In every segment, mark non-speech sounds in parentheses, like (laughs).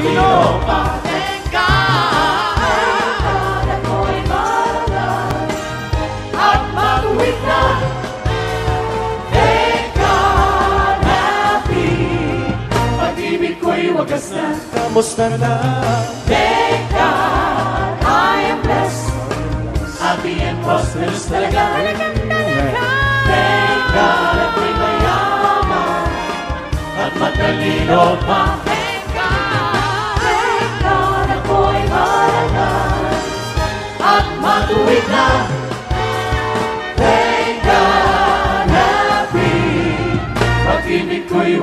matalino pa. Thank God. Thank God ako'y malalang At matuwid na. God, happy. Pag-ibig ko'y wagas na. Kamusta na? Thank God, I am blessed. Happy and prosperous talaga. Thank God, ako'y mayaman. At matalino pa.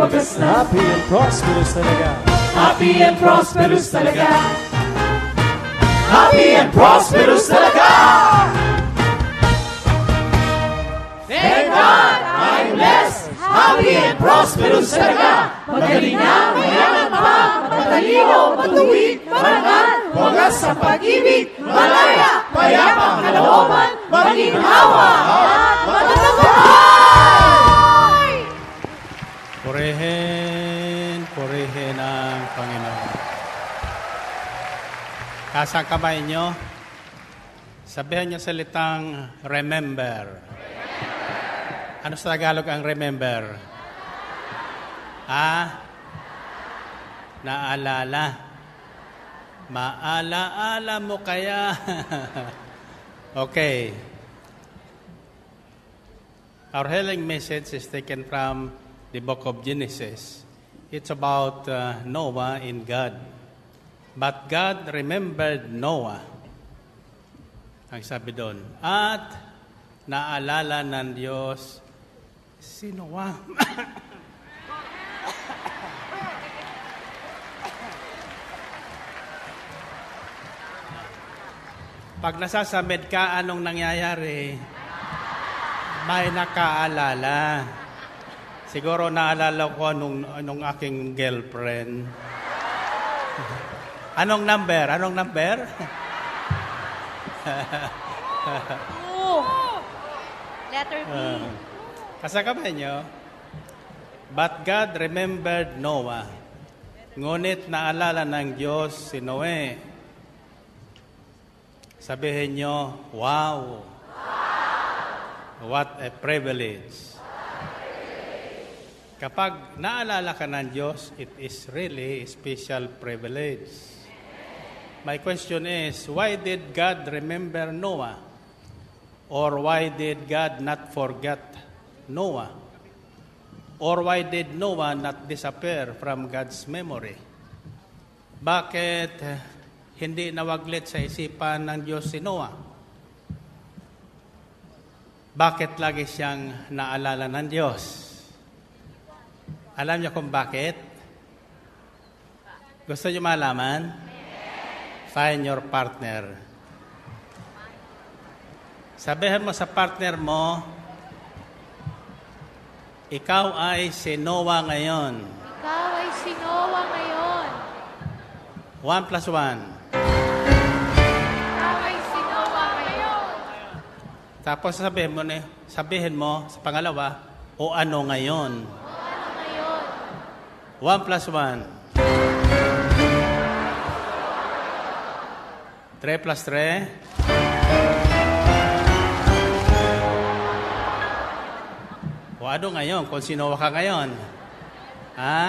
Wagas na. Happy and prosperous talaga. Happy and prosperous talaga. Happy and prosperous talaga. Thank God, I'm blessed. Happy and prosperous talaga. Magaling na, mayaman pa, matalino, matuwid, marangal, wagas sa pag-ibig, malaya, payapang kalooban, maginhawa, at matatagumpay! Purihin, purihin ang Panginoon. Kasang kamay nyo, sabihan nyo salitang remember. Ano sa Tagalog ang remember? Ah? Naalala. Maalaala mo kaya. (laughs) okay. Our healing message is taken from the book of Genesis. It's about uh, Noah in God. But God remembered Noah. Ang sabi doon. At naalala ng Diyos si Noah. (laughs) Pag nasasamid ka, anong nangyayari? May nakaalala. Siguro naalala ko nung, nung aking girlfriend. Anong number? Anong number? Two. Letter B. Uh, kasakabay nyo, But God remembered Noah. Ngunit naalala ng Diyos si Noe. Sabihin nyo, wow! What a privilege! Kapag naalala ka ng Diyos, it is really a special privilege. My question is, why did God remember Noah? Or why did God not forget Noah? Or why did Noah not disappear from God's memory? Bakit hindi nawaglit sa isipan ng Diyos si Noah? Bakit lagi siyang naalala ng Diyos? Alam niyo kung bakit? Gusto niyo malaman? Find your partner. Sabihin mo sa partner mo, ikaw ay si Noah ngayon. Ikaw ay si Noah ngayon. One plus one. Ikaw ay si Noah ngayon. Tapos sabihin mo, sabihin mo sa pangalawa, o? Ano ngayon? One plus one. Three plus three. O ano ngayon? Kung sino ka ngayon? Ha?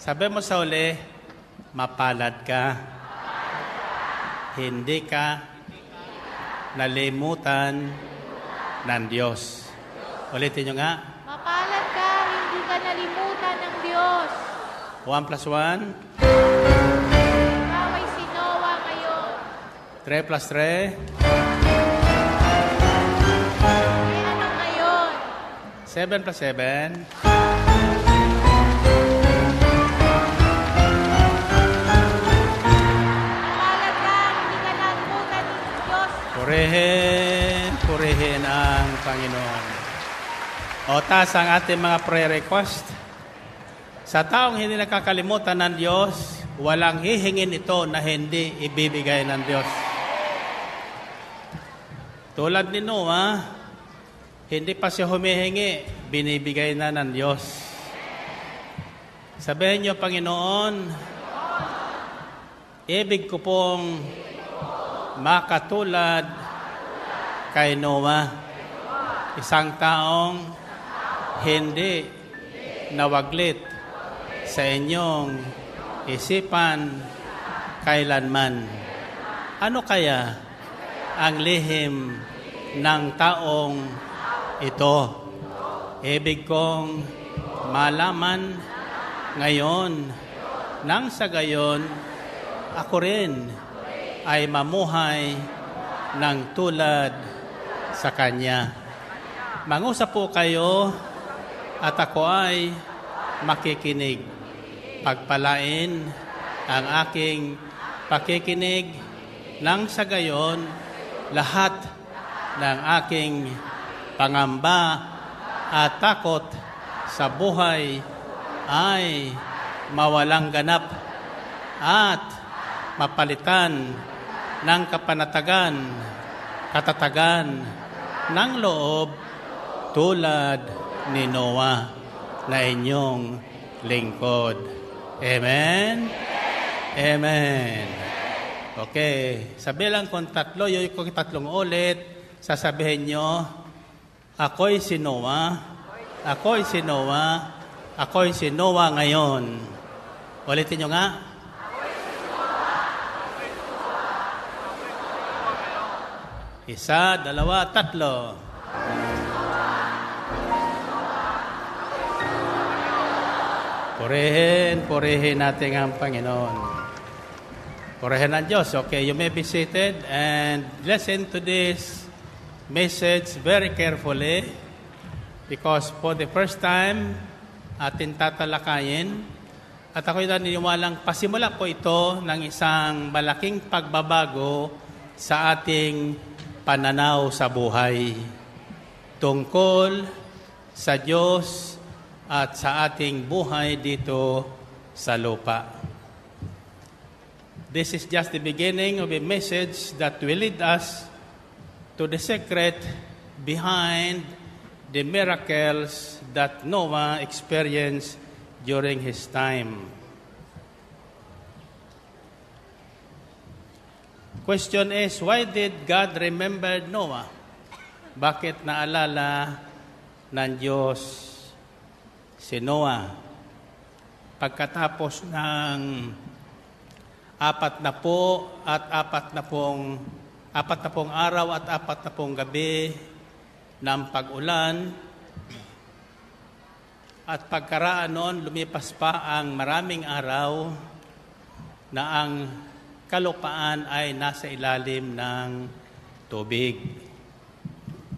Sabi mo sa uli, mapalad ka. Hindi ka nalimutan ng Diyos. Ulitin nyo nga. Mapalad ka, hindi ka nalimutan Diyos. One plus one. Ikaw ay si Noah ngayon. Three plus three. Ay ano ngayon? Seven plus seven. Mapalad ka, hindi ka ng Diyos. Purihin, purihin ang Panginoon. O taas ang ating mga prayer request. Sa taong hindi nakakalimutan ng Diyos, walang hihingin ito na hindi ibibigay ng Diyos. Tulad ni Noah, hindi pa siya humihingi, binibigay na ng Diyos. Sabihin niyo, Panginoon, Ibig ko pong makatulad kay Noah, isang taong hindi nawaglit sa inyong isipan kailanman. Ano kaya ang lihim ng taong ito? Ibig kong malaman ngayon nang sa gayon ako rin ay mamuhay ng tulad sa Kanya. Mangusap po kayo at ako ay makikinig. Pagpalain ang aking pakikinig nang sa gayon lahat ng aking pangamba at takot sa buhay ay mawalang ganap at mapalitan ng kapanatagan, katatagan ng loob tulad ni Noah na inyong lingkod. Amen? Amen. Okay. Sa bilang kong tatlo, yung kong tatlong ulit, sasabihin nyo, ako'y si Noah, ako'y si Noah, ako'y si Noah ngayon. Ulitin nyo nga. Isa, dalawa, tatlo. Purihin, purihin natin ang Panginoon. Purihin ang Diyos. Okay, you may be seated and listen to this message very carefully because for the first time atin tatalakayin at ako'y naniniwalang pasimula po ito ng isang malaking pagbabago sa ating pananaw sa buhay tungkol sa Diyos at sa ating buhay dito sa lupa. This is just the beginning of a message that will lead us to the secret behind the miracles that Noah experienced during his time. Question is, why did God remember Noah? Bakit naalala ng Diyos si Noah pagkatapos ng apat na po at apat na pong apat na pong araw at apat na pong gabi ng pag-ulan at pagkaraan noon lumipas pa ang maraming araw na ang kalupaan ay nasa ilalim ng tubig.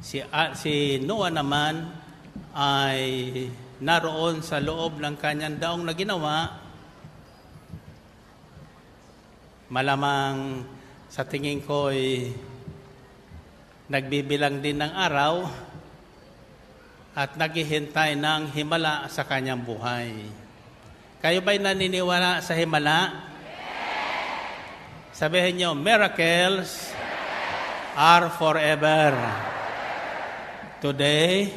Si, uh, si Noah naman ay naroon sa loob ng kanyang daong na ginawa, malamang sa tingin ko ay nagbibilang din ng araw at naghihintay ng himala sa kanyang buhay. Kayo ba'y naniniwala sa himala? Sabihin niyo, miracles are forever. Today,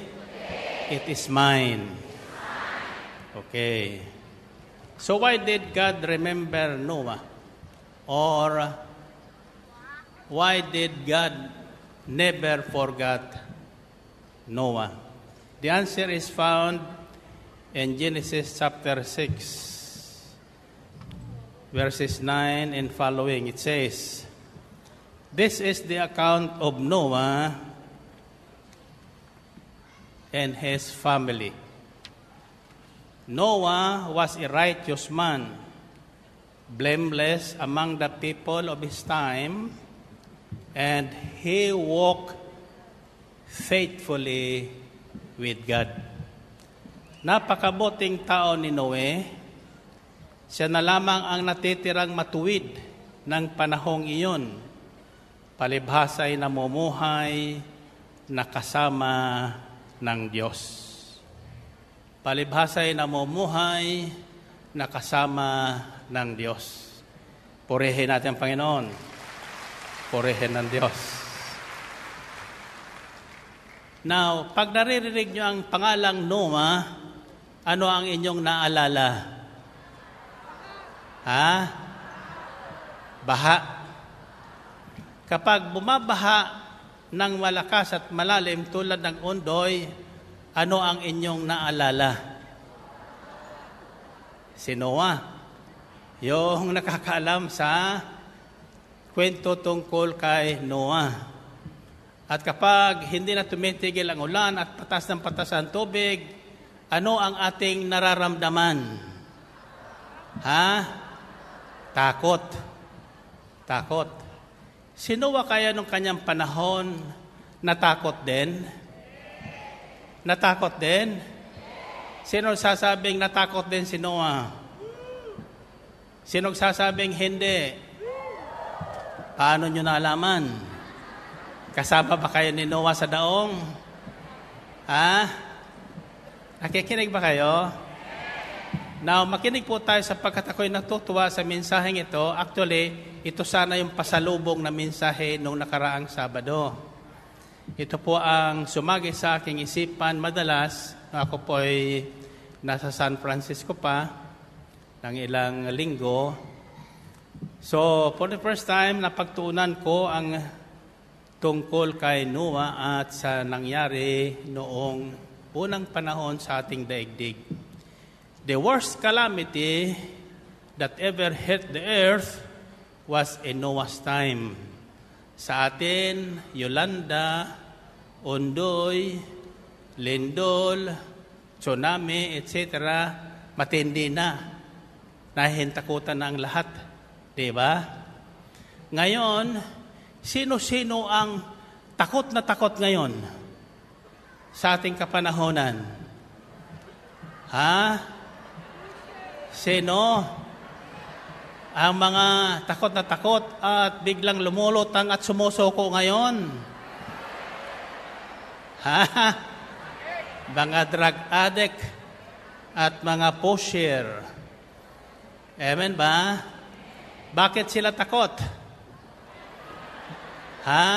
it is mine. Okay. So why did God remember Noah? Or why did God never forget Noah? The answer is found in Genesis chapter 6, verses 9 and following. It says, This is the account of Noah and his family. Noah was a righteous man, blameless among the people of his time, and he walked faithfully with God. Napakabuting tao ni Noe, siya na lamang ang natitirang matuwid ng panahong iyon. Palibhasa ay namumuhay na kasama ng Diyos palibhasa ay namumuhay na kasama ng Diyos. Purihin natin ang Panginoon. Purihin ng Diyos. Now, pag naririnig nyo ang pangalang Noah, ano ang inyong naalala? Ha? Baha. Kapag bumabaha ng malakas at malalim tulad ng undoy, ano ang inyong naalala? Si Noah. Yung (laughs) nakakaalam sa kwento tungkol kay Noah. At kapag hindi na tumitigil ang ulan at patas ng patas ang tubig, ano ang ating nararamdaman? Ha? Takot. Takot. Si Noah kaya nung kanyang panahon, natakot din? Natakot din? Sino sasabing natakot din si Noah? Sino sasabing hindi? Paano nyo nalaman? Kasama ba kayo ni Noah sa daong? Ha? Nakikinig ba kayo? Now, makinig po tayo sapagkat ako'y natutuwa sa mensaheng ito. Actually, ito sana yung pasalubong na mensahe nung nakaraang Sabado. Ito po ang sumagi sa aking isipan madalas. Ako po ay nasa San Francisco pa ng ilang linggo. So, for the first time, napagtuunan ko ang tungkol kay Noah at sa nangyari noong unang panahon sa ating daigdig. The worst calamity that ever hit the earth was in Noah's time. Sa atin, Yolanda, Ondoy, Lindol, tsunami, etc., matindi na nahintakutan na ang lahat. Di ba? Ngayon, sino-sino ang takot na takot ngayon sa ating kapanahonan? Ha? Sino? Ang mga takot na takot at biglang lumulutang at sumusoko ngayon? Ha? Mga drug addict at mga pusher Amen ba? Bakit sila takot? Ha?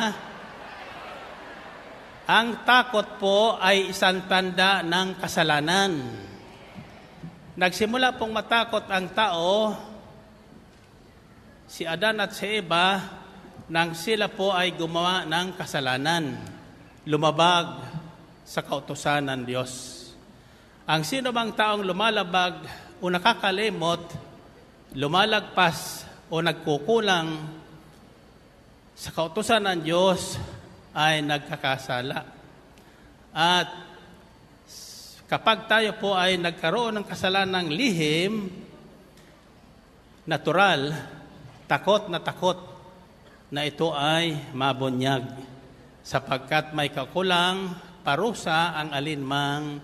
Ang takot po ay isang tanda ng kasalanan. Nagsimula pong matakot ang tao, si Adan at si Eva, nang sila po ay gumawa ng kasalanan, lumabag sa kautosan ng Diyos. Ang sino bang taong lumalabag o nakakalimot lumalagpas o nagkukulang sa kautusan ng Diyos ay nagkakasala. At kapag tayo po ay nagkaroon ng kasalanang lihim, natural, takot na takot na ito ay mabunyag sapagkat may kakulang parusa ang alinmang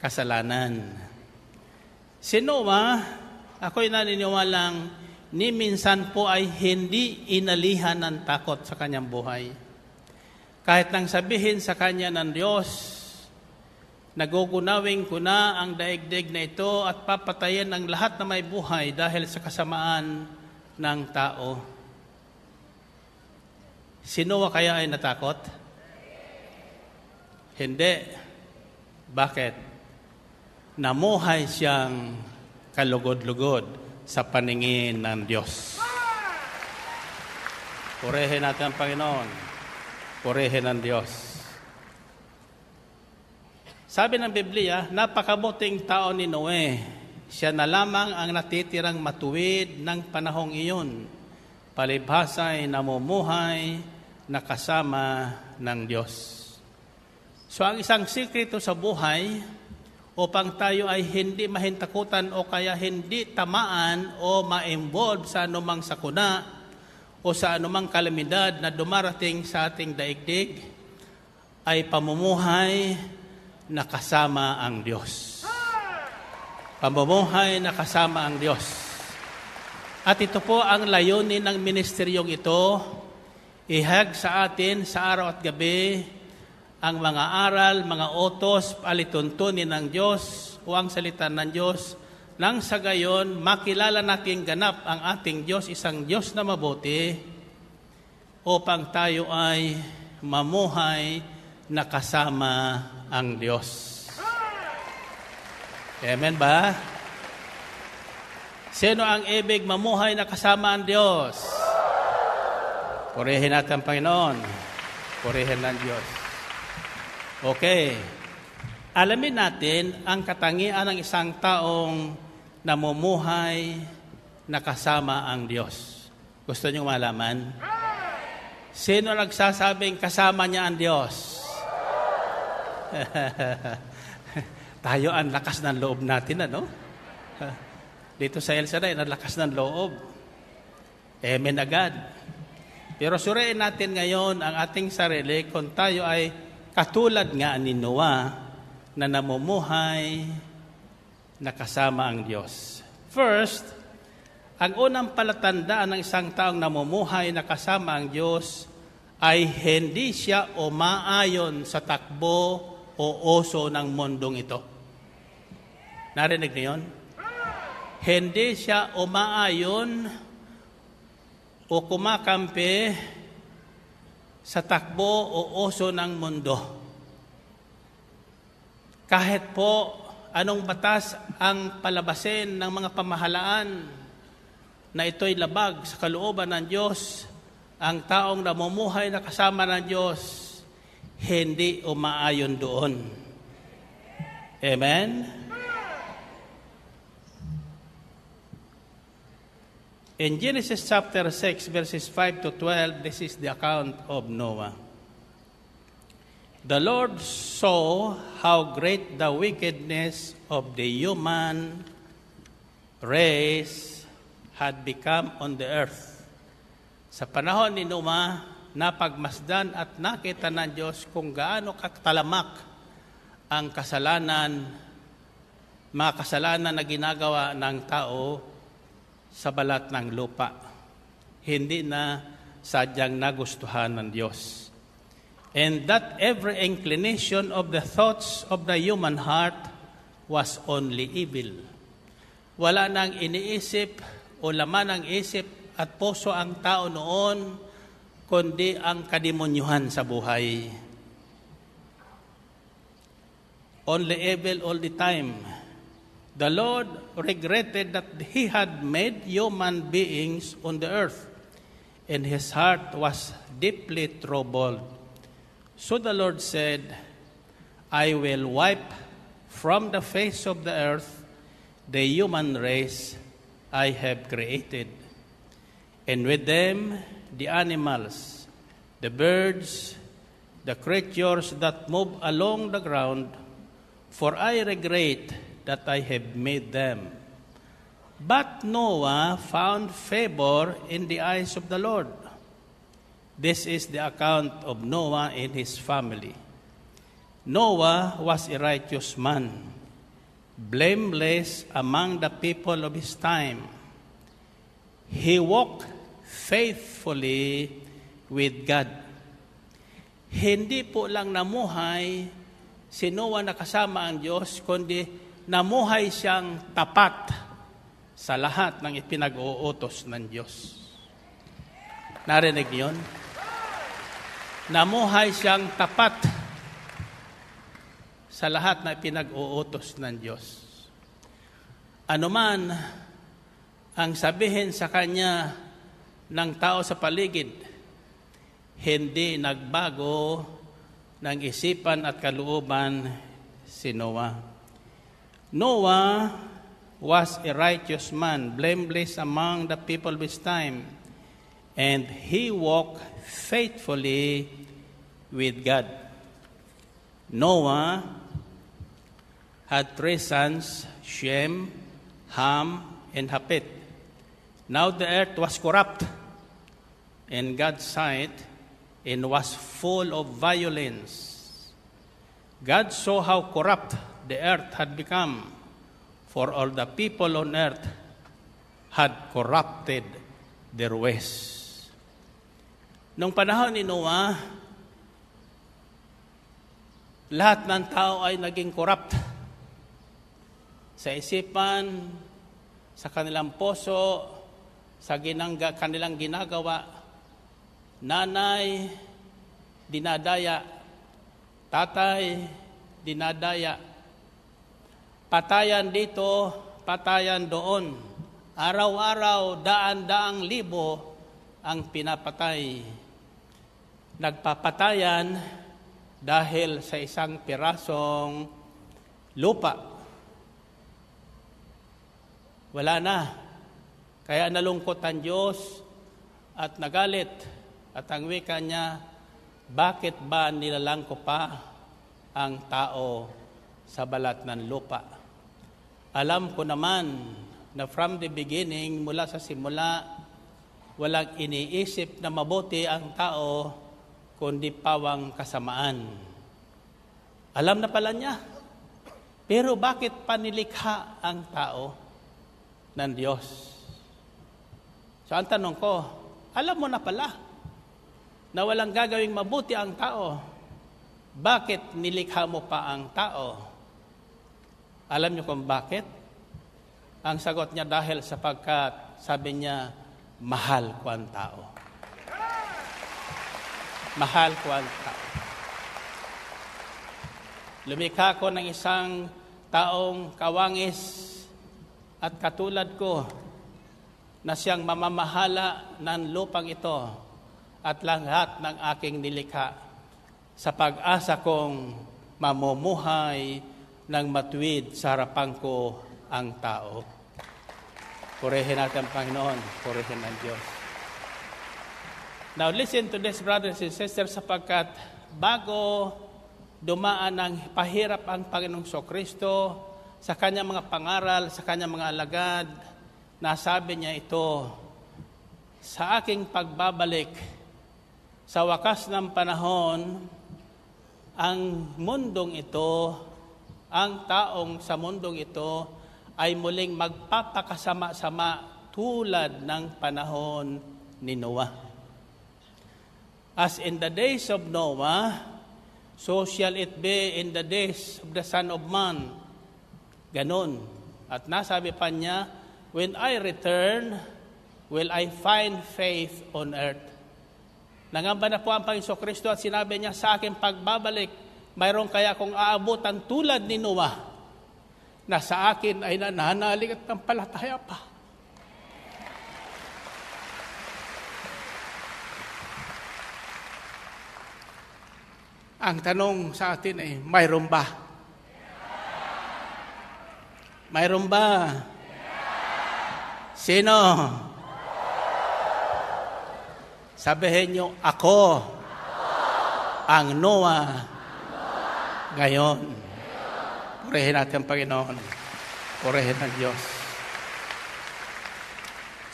kasalanan. Si Noah, Ako'y naniniwalang ni minsan po ay hindi inalihan ng takot sa kanyang buhay. Kahit nang sabihin sa kanya ng Diyos, nagugunawing ko na ang daigdig na ito at papatayin ang lahat na may buhay dahil sa kasamaan ng tao. Si Noah kaya ay natakot? Hindi. Bakit? Namuhay siyang kalugod-lugod sa paningin ng Diyos. Purihin natin ang Panginoon. Purihin ang Diyos. Sabi ng Biblia, napakabuting tao ni Noe. Siya na lamang ang natitirang matuwid ng panahong iyon. Palibhasa ay namumuhay na kasama ng Diyos. So ang isang sikreto sa buhay, upang tayo ay hindi mahintakutan o kaya hindi tamaan o ma-involve sa anumang sakuna o sa anumang kalamidad na dumarating sa ating daigdig ay pamumuhay na kasama ang Diyos. Pamumuhay na kasama ang Diyos. At ito po ang layunin ng ministeryong ito, ihag sa atin sa araw at gabi ang mga aral, mga otos, palituntunin ng Diyos o ang salita ng Diyos nang sa gayon makilala natin ganap ang ating Diyos, isang Diyos na mabuti upang tayo ay mamuhay na kasama ang Diyos. Amen ba? Sino ang ibig mamuhay na kasama ang Diyos? Purihin natin ang Panginoon. Purihin ng Diyos. Okay. Alamin natin ang katangian ng isang taong namumuhay na kasama ang Diyos. Gusto niyo malaman? Sino nagsasabing kasama niya ang Diyos? (laughs) Tayo ang lakas ng loob natin, ano? (laughs) Dito sa El Shaddai, ang lakas ng loob. Amen agad. Pero suriin natin ngayon ang ating sarili kung tayo ay katulad nga ni Noah na namumuhay na kasama ang Diyos. First, ang unang palatandaan ng isang taong namumuhay na kasama ang Diyos ay hindi siya umaayon sa takbo o oso ng mundong ito. Narinig niyo yun? Hindi siya umaayon o kumakampi sa takbo o oso ng mundo. Kahit po anong batas ang palabasin ng mga pamahalaan na ito'y labag sa kalooban ng Diyos, ang taong namumuhay na kasama ng Diyos, hindi umaayon doon. Amen? In Genesis chapter 6, verses 5 to 12, this is the account of Noah. The Lord saw how great the wickedness of the human race had become on the earth. Sa panahon ni Noah, napagmasdan at nakita ng Diyos kung gaano katalamak ang kasalanan, mga kasalanan na ginagawa ng tao sa balat ng lupa. Hindi na sadyang nagustuhan ng Diyos. And that every inclination of the thoughts of the human heart was only evil. Wala nang iniisip o laman ng isip at puso ang tao noon, kundi ang kademonyuhan sa buhay. Only evil all the time. The Lord regretted that He had made human beings on the earth, and His heart was deeply troubled. So the Lord said, I will wipe from the face of the earth the human race I have created, and with them the animals, the birds, the creatures that move along the ground, for I regret that I have made them. But Noah found favor in the eyes of the Lord. This is the account of Noah and his family. Noah was a righteous man, blameless among the people of his time. He walked faithfully with God. Hindi po lang namuhay si Noah na kasama ang Diyos, kundi namuhay siyang tapat sa lahat ng ipinag-uutos ng Diyos. Narinig niyon? Namuhay siyang tapat sa lahat na pinag-uutos ng Diyos. Ano man ang sabihin sa kanya ng tao sa paligid, hindi nagbago ng isipan at kalooban si Noah. Noah was a righteous man, blameless among the people of his time, and he walked faithfully with God. Noah had three sons, Shem, Ham, and Hapet. Now the earth was corrupt in God's sight and was full of violence. God saw how corrupt the earth had become, for all the people on earth had corrupted their ways. Nung panahon ni Noah, lahat ng tao ay naging corrupt sa isipan, sa kanilang poso, sa ginangga, kanilang ginagawa. Nanay, dinadaya. Tatay, dinadaya. Patayan dito, patayan doon. Araw-araw, daan-daang libo ang pinapatay nagpapatayan dahil sa isang pirasong lupa. Wala na. Kaya nalungkot ang Diyos at nagalit. At ang wika niya, bakit ba nilalang ko pa ang tao sa balat ng lupa? Alam ko naman na from the beginning, mula sa simula, walang iniisip na mabuti ang tao, kundi pawang kasamaan. Alam na pala niya. Pero bakit panilikha ang tao ng Diyos? So ang tanong ko, alam mo na pala na walang gagawing mabuti ang tao. Bakit nilikha mo pa ang tao? Alam niyo kung bakit? Ang sagot niya dahil sapagkat sabi niya, mahal ko ang tao. Mahal ko ang tao. Lumikha ko ng isang taong kawangis at katulad ko na siyang mamamahala ng lupang ito at lahat ng aking nilikha sa pag-asa kong mamumuhay ng matuwid sa harapan ko ang tao. Purihin natin ang Panginoon, purihin ang Diyos. Now listen to this brothers and sisters sapagkat bago dumaan ng pahirap ang Panginoong Kristo sa kanyang mga pangaral, sa kanyang mga alagad, nasabi niya ito, sa aking pagbabalik, sa wakas ng panahon, ang mundong ito, ang taong sa mundong ito, ay muling magpapakasama-sama tulad ng panahon ni Noah. As in the days of Noah, so shall it be in the days of the Son of Man. Ganon. At nasabi pa niya, When I return, will I find faith on earth? Nangamba na po ang Panginoon Kristo at sinabi niya sa akin pagbabalik, mayroon kaya kung aabutan tulad ni Noah na sa akin ay nananalig at pampalataya pa. Ang tanong sa atin ay, mayroon ba? Mayroon ba? Sino? Sabihin nyo, ako, ang Noah, ngayon. Purihin natin ang Panginoon. Purihin ang Diyos.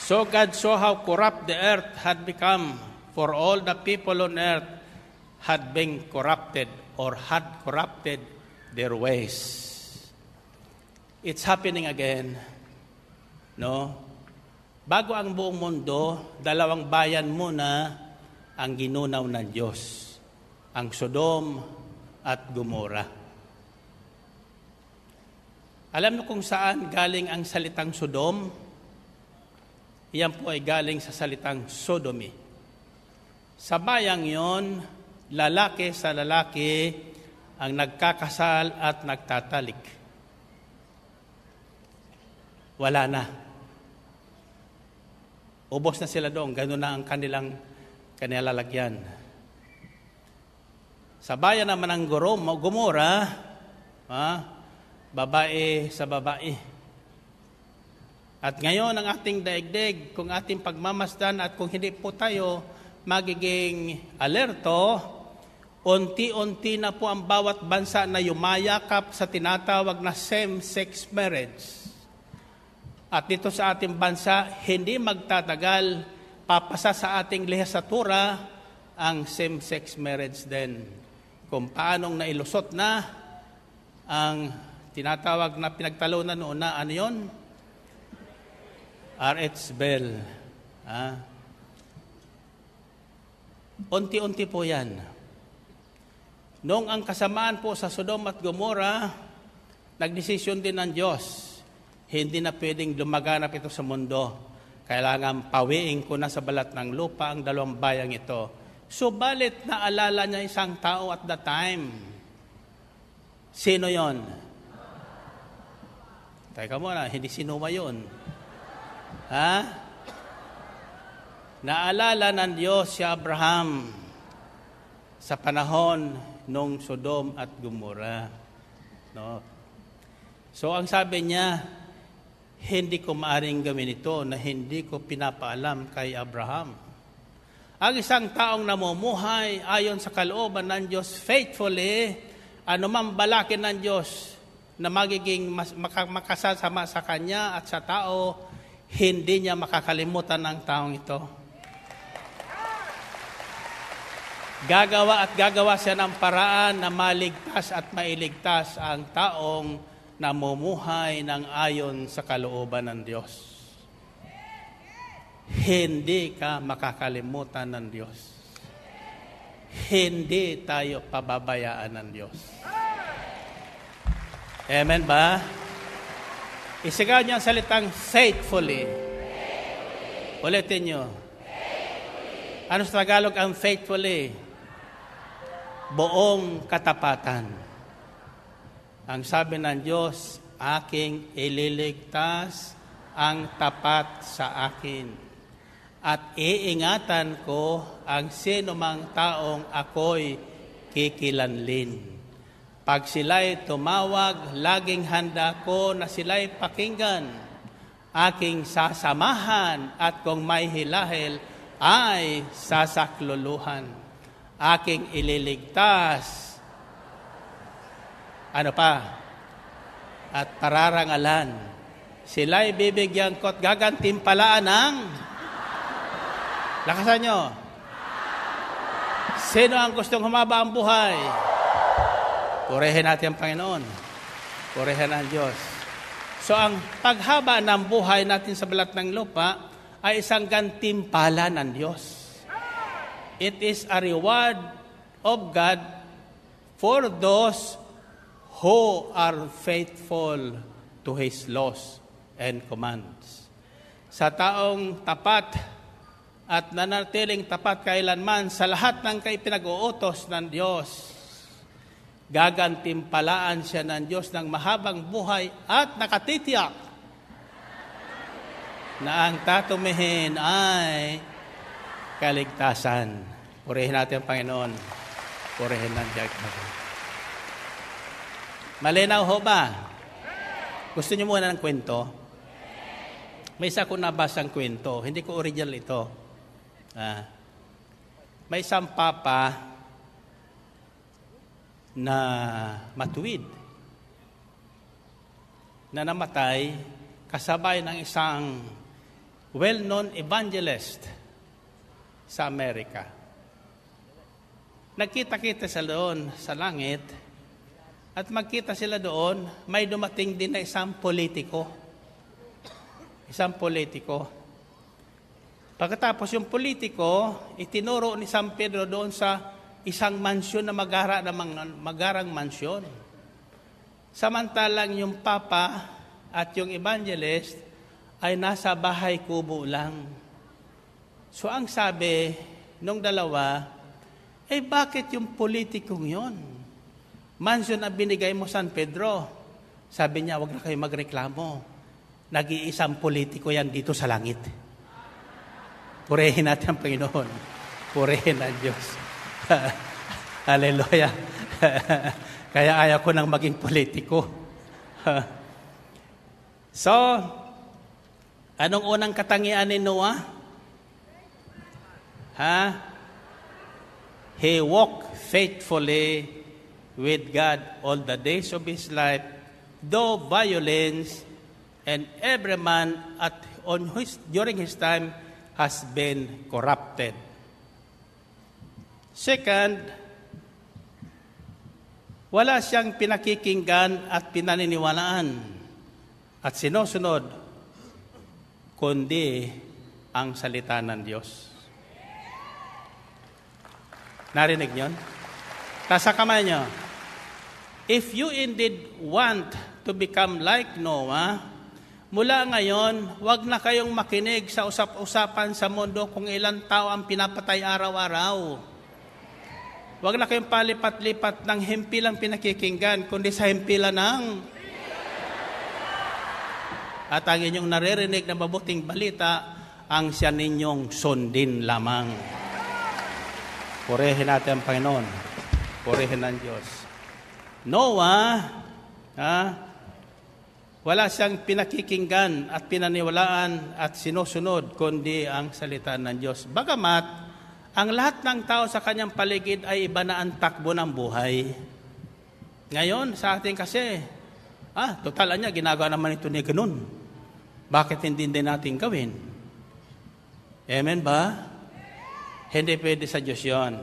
So God saw how corrupt the earth had become, for all the people on earth had been corrupted or had corrupted their ways. It's happening again. No? Bago ang buong mundo, dalawang bayan muna ang ginunaw ng Diyos. Ang Sodom at Gomorrah. Alam niyo kung saan galing ang salitang Sodom? Iyan po ay galing sa salitang Sodomy. Sa bayang yon, lalaki sa lalaki ang nagkakasal at nagtatalik. Wala na. Ubos na sila doon. Ganun na ang kanilang kanilalagyan. Sa bayan naman ng Gomora, ah, babae sa babae. At ngayon ang ating daigdig, kung ating pagmamasdan at kung hindi po tayo magiging alerto, unti-unti na po ang bawat bansa na yumayakap sa tinatawag na same-sex marriage. At dito sa ating bansa, hindi magtatagal, papasa sa ating lehislatura ang same-sex marriage din. Kung paanong nailusot na ang tinatawag na pinagtalunan noon na ano yun? R.H. Bell. Ah. Unti-unti po yan. Noong ang kasamaan po sa Sodom at Gomora, nagdesisyon din ng Diyos, hindi na pwedeng lumaganap ito sa mundo. Kailangan pawiin ko na sa balat ng lupa ang dalawang bayang ito. Subalit naalala niya isang tao at the time. Sino yon? Teka muna, hindi sinuma yun. Ha? Naalala ng Diyos si Abraham sa panahon nung Sodom at Gomora. No? So ang sabi niya, hindi ko maaring gawin ito na hindi ko pinapaalam kay Abraham. Ang isang taong namumuhay ayon sa kalooban ng Diyos faithfully, anumang balakin ng Diyos na magiging mas, maka, makasasama sa Kanya at sa tao, hindi niya makakalimutan ng taong ito. Gagawa at gagawa siya ng paraan na maligtas at mailigtas ang taong namumuhay ng ayon sa kalooban ng Diyos. Hindi ka makakalimutan ng Diyos. Hindi tayo pababayaan ng Diyos. Amen ba? Isigaw niyo ang salitang faithfully. Ulitin niyo. Ano sa Tagalog ang faithfully? Buong katapatan. Ang sabi ng Diyos, aking ililigtas ang tapat sa akin. At iingatan ko ang sino mang taong ako'y kikilanlin. Pag sila'y tumawag, laging handa ko na sila'y pakinggan. Aking sasamahan at kung may hilahil, ay sasakluluhan. Aking ililigtas ano pa? At pararangalan. Sila'y bibigyan ko at gagantimpalaan ng lakasan nyo. Sino ang gustong humaba ang buhay? Purihin natin ang Panginoon. Purihin ang Diyos. So ang paghaba ng buhay natin sa balat ng lupa ay isang gantimpala ng Diyos. It is a reward of God for those who are faithful to His laws and commands. Sa taong tapat at nanatiling tapat kailanman sa lahat ng kay pinag-uutos ng Diyos, gagantimpalaan siya ng Diyos ng mahabang buhay at nakatitiyak na ang tatumihin ay kaligtasan. Purihin natin ang Panginoon. Purihin ng Diyos. Malinaw ho ba? Gusto niyo muna ng kwento? May isa ko nabasang kwento. Hindi ko original ito. Ah, may isang papa na matuwid na namatay kasabay ng isang well-known evangelist sa Amerika. Nagkita-kita sa doon sa langit at magkita sila doon, may dumating din na isang politiko. Isang politiko. Pagkatapos yung politiko, itinuro ni San Pedro doon sa isang mansyon na magara na magarang mansyon. Samantalang yung papa at yung evangelist ay nasa bahay kubo lang. So ang sabi nung dalawa, eh bakit yung politikong yon? Mansion na binigay mo San Pedro. Sabi niya, wag na kayo magreklamo. Nag-iisang politiko yan dito sa langit. Purihin natin ang Panginoon. Purihin ang Diyos. (laughs) Hallelujah. (laughs) Kaya ayaw ko nang maging politiko. (laughs) so, anong unang katangian ni Noah? Ha? He walked faithfully with God all the days of his life, though violence and every man at on his, during his time has been corrupted. Second, wala siyang pinakikinggan at pinaniniwalaan at sinusunod, kundi ang salita ng Diyos. Narinig niyon? Tasa kamay niyo. If you indeed want to become like Noah, mula ngayon, wag na kayong makinig sa usap-usapan sa mundo kung ilang tao ang pinapatay araw-araw. Wag na kayong palipat-lipat ng himpilang pinakikinggan, kundi sa himpilan ng at ang inyong naririnig na mabuting balita, ang siya ninyong sundin lamang. Purihin natin ang Panginoon. Purihin ng Diyos. Noah, ha, wala siyang pinakikinggan at pinaniwalaan at sinusunod kundi ang salita ng Diyos. Bagamat, ang lahat ng tao sa kanyang paligid ay iba na ang takbo ng buhay. Ngayon, sa atin kasi, ah, total niya, ginagawa naman ito ni ganun. Bakit hindi din natin gawin? Amen ba? Hindi pwede sa Diyos yun.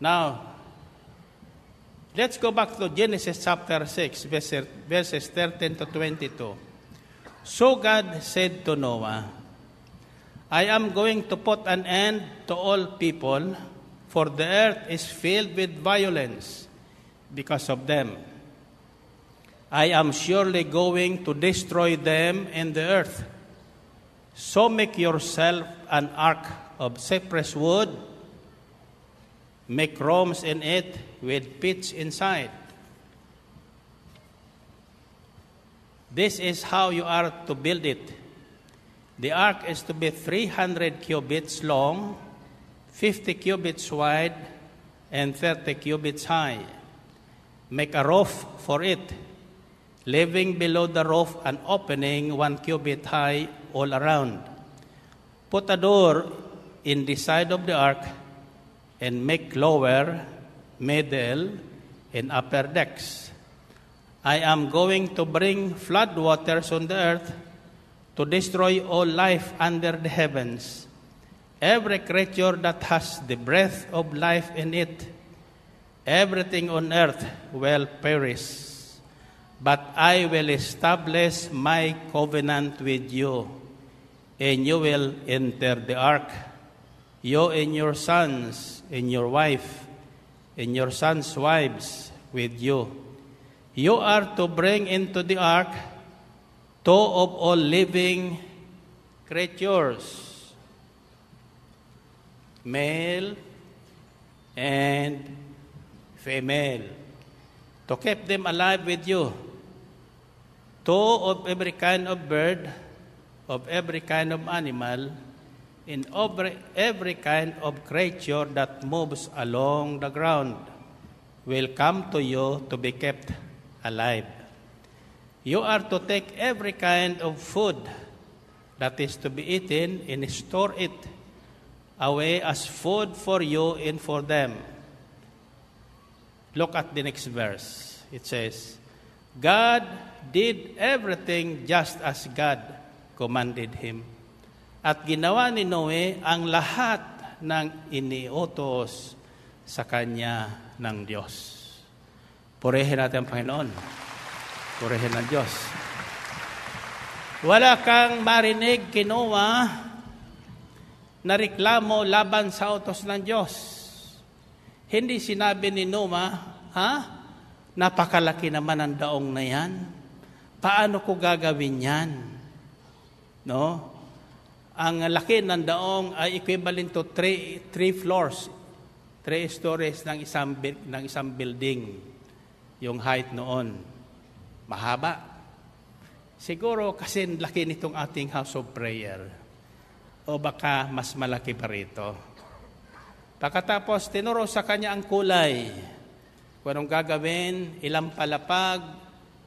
Now, Let's go back to Genesis chapter 6, verses 13 to 22. So God said to Noah, I am going to put an end to all people, for the earth is filled with violence because of them. I am surely going to destroy them in the earth. So make yourself an ark of cypress wood make rooms in it with pitch inside. This is how you are to build it. The ark is to be 300 cubits long, 50 cubits wide, and 30 cubits high. Make a roof for it, leaving below the roof an opening one cubit high all around. Put a door in the side of the ark and make lower, middle, and upper decks. I am going to bring flood waters on the earth to destroy all life under the heavens. Every creature that has the breath of life in it, everything on earth will perish. But I will establish my covenant with you, and you will enter the ark, you and your sons and your wife and your sons' wives with you. You are to bring into the ark two of all living creatures, male and female, to keep them alive with you. Two of every kind of bird, of every kind of animal, in every, every kind of creature that moves along the ground will come to you to be kept alive. You are to take every kind of food that is to be eaten and store it away as food for you and for them. Look at the next verse. It says, God did everything just as God commanded him. At ginawa ni Noe ang lahat ng iniutos sa kanya ng Diyos. Purihin natin ang Panginoon. Purihin ng Diyos. Wala kang marinig kinuha na reklamo laban sa utos ng Diyos. Hindi sinabi ni Noah, ha? Napakalaki naman ang daong na yan. Paano ko gagawin yan? No? Ang laki ng daong ay equivalent to three, three floors, three stories ng isang, ng isang building. Yung height noon. Mahaba. Siguro kasi laki nitong ating house of prayer. O baka mas malaki pa rito. Pagkatapos, tinuro sa kanya ang kulay. Kung anong gagawin, ilang palapag,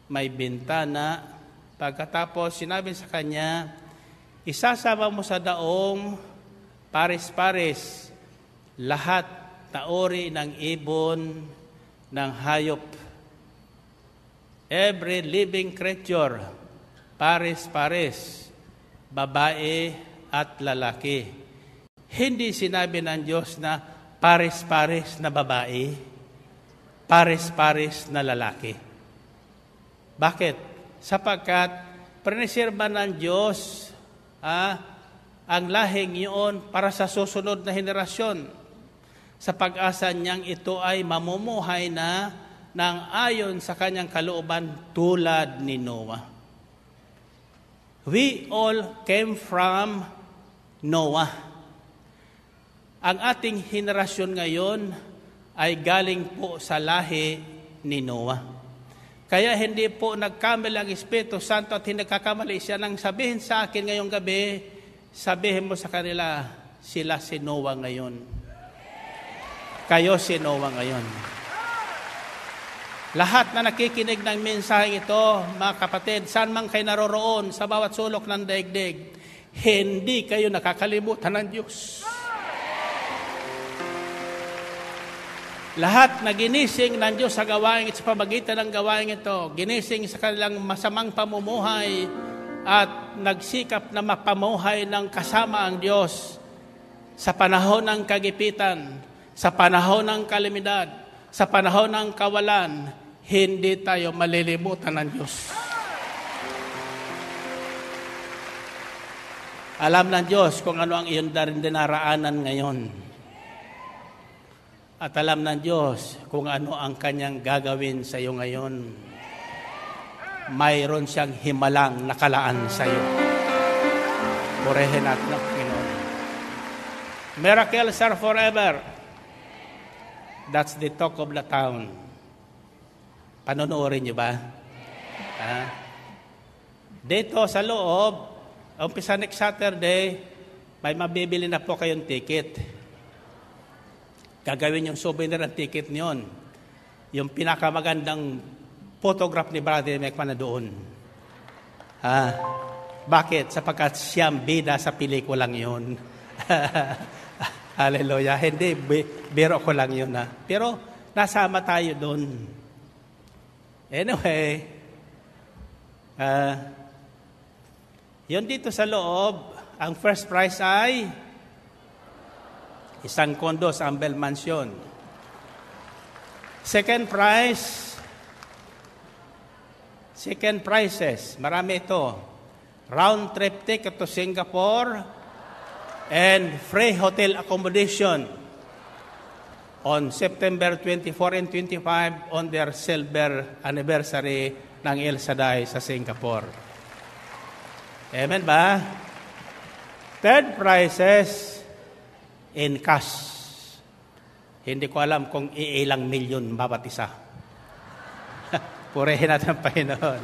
may bintana. Pagkatapos, sinabi sa kanya, Isasama mo sa daong pares-pares lahat na ori ng ibon, ng hayop. Every living creature, pares-pares, babae at lalaki. Hindi sinabi ng Diyos na pares-pares na babae, pares-pares na lalaki. Bakit? Sapagkat preserba ng Diyos ah, ang lahing yun para sa susunod na henerasyon sa pag-asa niyang ito ay mamumuhay na ng ayon sa kanyang kalooban tulad ni Noah. We all came from Noah. Ang ating henerasyon ngayon ay galing po sa lahi ni Noah. Kaya hindi po nagkamali ang Espiritu Santo at hindi nagkakamali siya nang sabihin sa akin ngayong gabi, sabihin mo sa kanila, sila si Noah ngayon. Kayo si Noah ngayon. Lahat na nakikinig ng mensaheng ito, mga kapatid, saan man kayo naroroon, sa bawat sulok ng daigdig, hindi kayo nakakalimutan ng Diyos. Lahat na ginising ng Diyos sa gawain ito, sa pamagitan ng gawain ito, ginising sa kanilang masamang pamumuhay at nagsikap na mapamuhay ng kasama ang Diyos sa panahon ng kagipitan, sa panahon ng kalimidad, sa panahon ng kawalan, hindi tayo malilimutan ng Diyos. Alam ng Diyos kung ano ang iyong dinaraanan ngayon. At alam ng Diyos kung ano ang kanyang gagawin sa iyo ngayon. Mayroon siyang himalang nakalaan sa iyo. Purihin natin ang Panginoon. Miracles are forever. That's the talk of the town. Panonoodin niyo ba? Ha? Dito sa loob, umpisa next Saturday, may mabibili na po kayong ticket. Gagawin yung souvenir ng ticket niyon. Yung pinakamagandang photograph ni Brother Mekman na doon. Ha? Bakit? Sapagkat siyang bida sa pelikulang yun. (laughs) Hallelujah. Hindi, biro ko lang yun. Ha? Pero nasama tayo doon. Anyway, uh, yun dito sa loob, ang first prize ay isang kondo sa Ambel Mansion. Second prize, second prizes, marami ito. Round trip ticket to Singapore and free hotel accommodation on September 24 and 25 on their silver anniversary ng El Shaddai sa Singapore. Amen ba? Third prizes in cash. Hindi ko alam kung iilang milyon bawat isa. (laughs) Purihin natin ang Panginoon.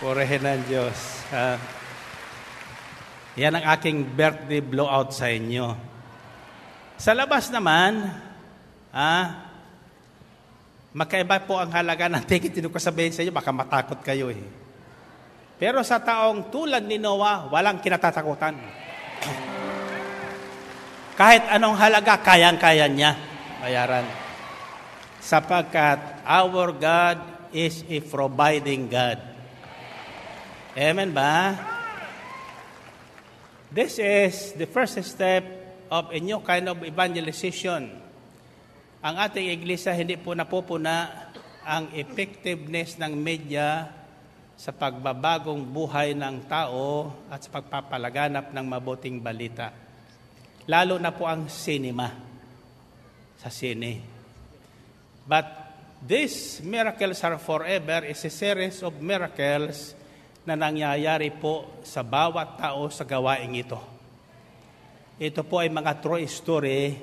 Purihin ng Diyos. Uh, yan ang aking birthday blowout sa inyo. Sa labas naman, ah, magkaiba po ang halaga ng ticket. Hindi ko sabihin sa inyo, baka matakot kayo eh. Pero sa taong tulad ni Noah, walang kinatatakutan. Kahit anong halaga, kayang-kaya niya bayaran. Sapagkat our God is a providing God. Amen ba? This is the first step of a new kind of evangelization. Ang ating iglesia hindi po napupuna ang effectiveness ng media sa pagbabagong buhay ng tao at sa pagpapalaganap ng mabuting balita. Lalo na po ang cinema sa sine. But these miracles are forever is a series of miracles na nangyayari po sa bawat tao sa gawaing ito. Ito po ay mga true story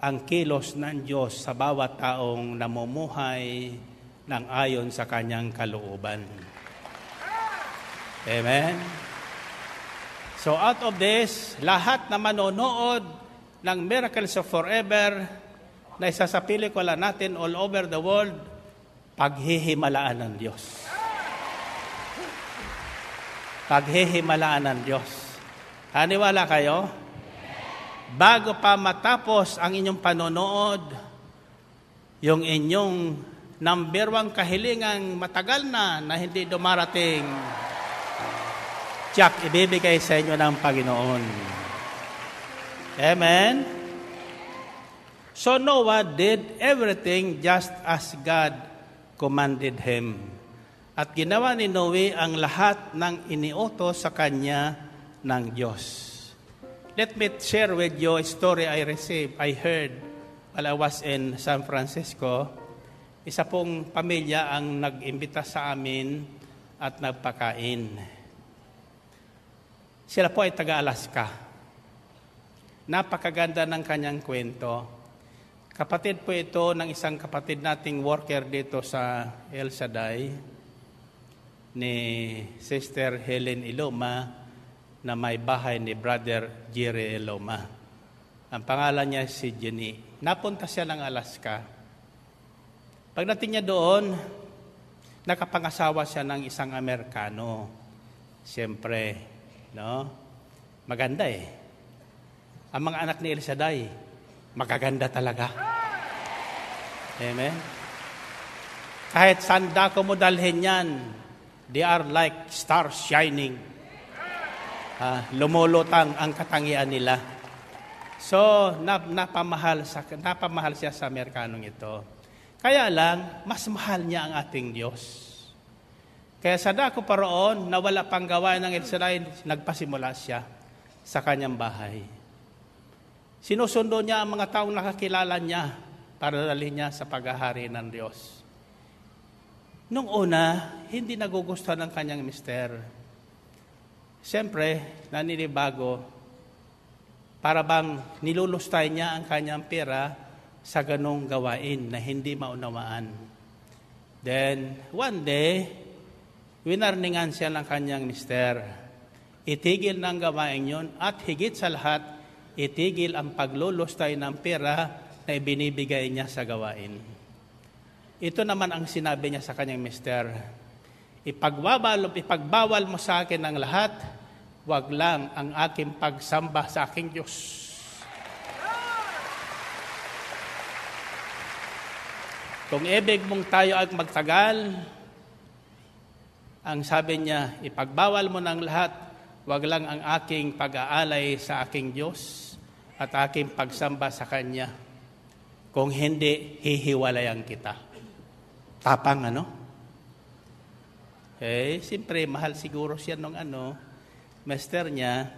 ang kilos ng Diyos sa bawat taong namumuhay ng ayon sa kanyang kalooban. Amen? So out of this, lahat na manonood ng Miracles of Forever na isa sa pelikula natin all over the world, paghihimalaan ng Diyos. Paghihimalaan ng Diyos. Haniwala kayo? Bago pa matapos ang inyong panonood, yung inyong number one kahilingang matagal na na hindi dumarating, tiyak ibibigay sa inyo ng Panginoon. Amen? So Noah did everything just as God commanded him. At ginawa ni Noe ang lahat ng iniutos sa kanya ng Diyos. Let me share with you a story I received, I heard while I was in San Francisco. Isa pong pamilya ang nag-imbita sa amin at nagpakain. Sila po ay taga-Alaska. Napakaganda ng kanyang kwento. Kapatid po ito ng isang kapatid nating worker dito sa El Shaddai, ni Sister Helen Iloma, na may bahay ni Brother Jerry Iloma. Ang pangalan niya si Jenny. Napunta siya ng Alaska. Pagdating niya doon, nakapangasawa siya ng isang Amerikano. Siyempre, no? Maganda eh. Ang mga anak ni Elisaday, magaganda talaga. Amen? Kahit sanda ko mo dalhin yan, they are like stars shining. Ah, lumulutang ang katangian nila. So, nap, napamahal, sa, napamahal siya sa Amerikanong ito. Kaya lang, mas mahal niya ang ating Diyos. Kaya sa dako pa roon, na pang gawain ng Israel, nagpasimula siya sa kanyang bahay. Sinusundo niya ang mga taong nakakilala niya para dalhin niya sa paghahari ng Diyos. Nung una, hindi nagugustuhan ng kanyang mister. Siyempre, naninibago, para bang nilulustay niya ang kanyang pera sa ganong gawain na hindi maunawaan. Then, one day, winarningan siya ng kanyang mister. Itigil ng gawain yon at higit sa lahat, itigil ang paglulustay ng pera na ibinibigay niya sa gawain. Ito naman ang sinabi niya sa kanyang mister, Ipagbawal, ipagbawal mo sa akin ang lahat, wag lang ang aking pagsamba sa aking Diyos. Kung ibig mong tayo ay magtagal, ang sabi niya, ipagbawal mo ng lahat, wag lang ang aking pag-aalay sa aking Diyos at aking pagsamba sa Kanya. Kung hindi, hihiwalayan kita. Tapang ano? Eh, siyempre, mahal siguro siya nung ano, master niya,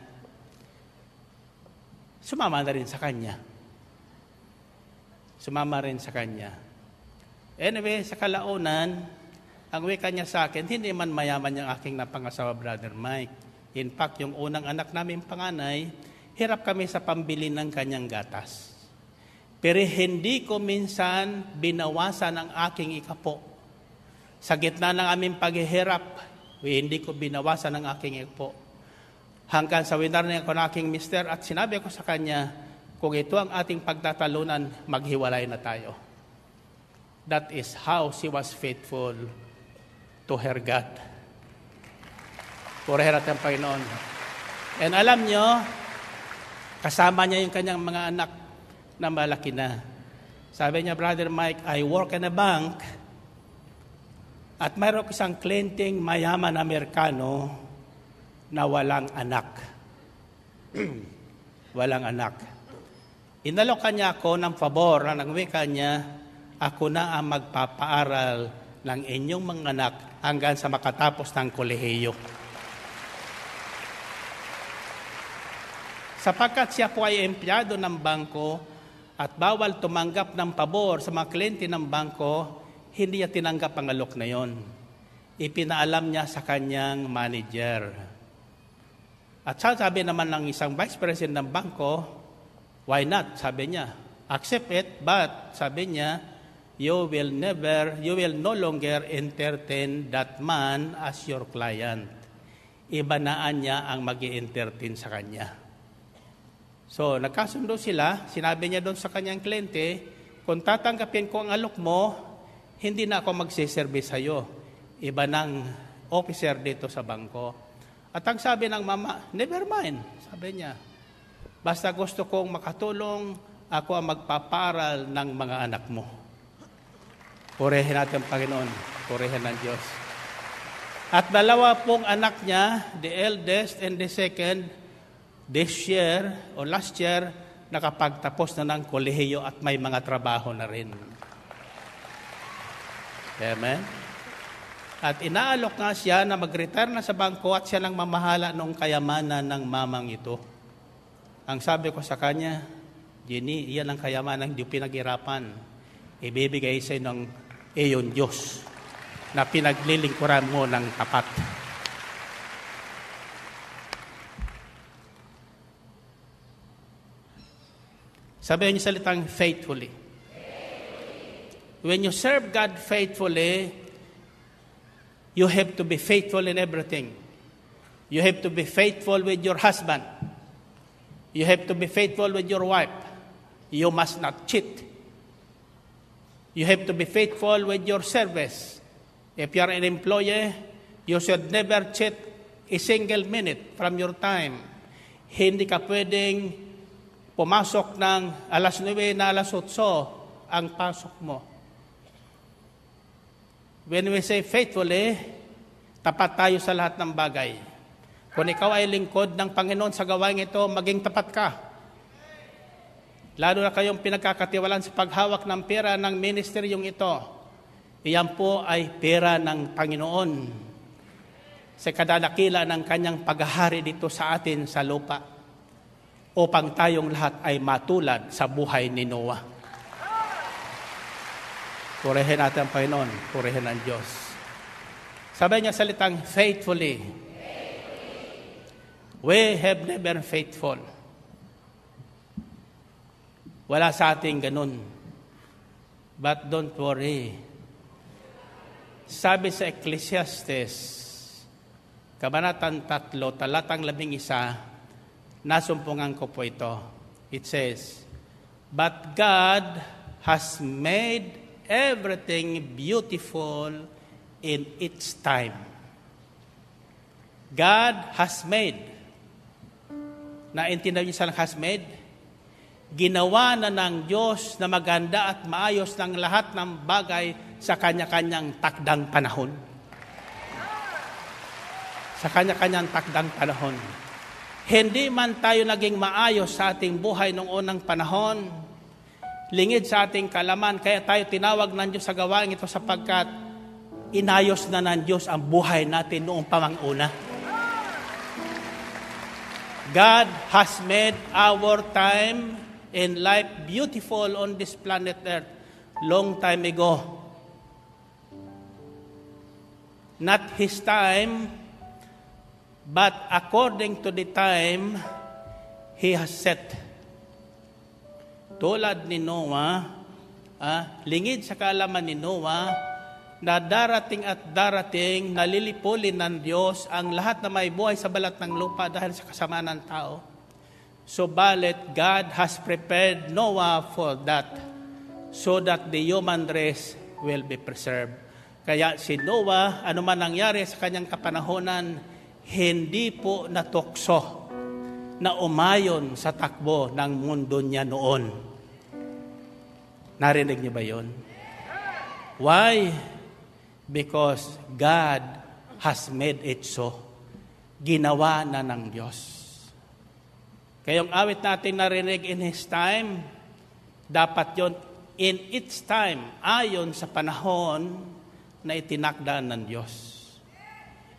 sumama na rin sa kanya. Sumama rin sa kanya. Anyway, sa kalaunan, ang wika niya sa akin, hindi man mayaman yung aking napangasawa, Brother Mike. In fact, yung unang anak namin panganay, hirap kami sa pambili ng kanyang gatas. Pero hindi ko minsan binawasan ang aking ikapo. Sa gitna ng aming paghihirap, hindi ko binawasan ang aking ikapo. Hanggang sa winar niya ko ng aking mister at sinabi ko sa kanya, kung ito ang ating pagtatalunan, maghiwalay na tayo. That is how she was faithful to her God. Purihin natin ang Panginoon. And alam nyo, kasama niya yung kanyang mga anak na malaki na. Sabi niya, Brother Mike, I work in a bank at mayroon ko isang klienteng mayaman Amerikano na walang anak. (clears throat) walang anak. Inalok kanya ako ng pabor na nang wika niya, ako na ang magpapaaral ng inyong mga anak hanggang sa makatapos ng kolehiyo. Sapagkat siya po ay empleyado ng bangko at bawal tumanggap ng pabor sa mga kliyente ng bangko, hindi niya tinanggap ang alok na yon. Ipinaalam niya sa kanyang manager. At sabi naman ng isang vice president ng bangko, why not? Sabi niya, accept it, but sabi niya, you will never, you will no longer entertain that man as your client. Ibanaan niya ang mag entertain sa kanya. So, nagkasundo sila, sinabi niya doon sa kanyang kliyente, kung tatanggapin ko ang alok mo, hindi na ako magsiservice sa iyo. Iba ng officer dito sa bangko. At ang sabi ng mama, never mind, sabi niya. Basta gusto kong makatulong, ako ang magpaparal ng mga anak mo. Purihin natin ang Panginoon. Purihin ng Diyos. At dalawa pong anak niya, the eldest and the second, this year o last year, nakapagtapos na ng kolehiyo at may mga trabaho na rin. Amen? At inaalok nga siya na mag-retire na sa bangko at siya lang mamahala ng kayamanan ng mamang ito. Ang sabi ko sa kanya, Jenny, iyan ang kayamanan hindi pinaghirapan. Ibibigay sa ng iyon Diyos na pinaglilingkuran mo ng tapat. Sabi niyo salitang faithfully. When you serve God faithfully, you have to be faithful in everything. You have to be faithful with your husband. You have to be faithful with your wife. You must not cheat. You have to be faithful with your service. If you are an employee, you should never cheat a single minute from your time. Hindi ka pwedeng pumasok ng alas 9 na alas 8 ang pasok mo. When we say faithfully, tapat tayo sa lahat ng bagay. Kung ikaw ay lingkod ng Panginoon sa gawain ito, maging tapat ka. Lalo na kayong pinagkakatiwalan sa paghawak ng pera ng ministeryong ito. Iyan po ay pera ng Panginoon sa kadalakila ng kanyang paghahari dito sa atin sa lupa upang tayong lahat ay matulad sa buhay ni Noah. Purihin natin ang Panginoon, purihin ang Diyos. Sabay niya salitang faithfully. We have never faithful. Wala sa ating ganun. But don't worry. Sabi sa Ecclesiastes, Kabanatan 3, talatang 11, nasumpungan ko po ito. It says, But God has made everything beautiful in its time. God has made. Naintindihan niyo sa has made? Ginawa na ng Diyos na maganda at maayos ng lahat ng bagay sa kanya-kanyang takdang panahon. Sa kanya-kanyang takdang panahon. Hindi man tayo naging maayos sa ating buhay noong unang panahon, lingid sa ating kalaman, kaya tayo tinawag ng Diyos sa gawain ito sapagkat inayos na ng Diyos ang buhay natin noong pamanguna. God has made our time and life beautiful on this planet Earth long time ago. Not His time, but according to the time He has set. Tulad ni Noah, ah, lingid sa kaalaman ni Noah, na darating at darating, nalilipulin ng Diyos ang lahat na may buhay sa balat ng lupa dahil sa kasamaan ng tao. Subalit, God has prepared Noah for that so that the human race will be preserved. Kaya si Noah, ano man nangyari sa kanyang kapanahonan, hindi po natukso na umayon sa takbo ng mundo niya noon. Narinig niyo ba yon? Why? Because God has made it so. Ginawa na ng Diyos. Kayong awit natin narinig in His time, dapat yon in its time, ayon sa panahon na itinakda ng Diyos.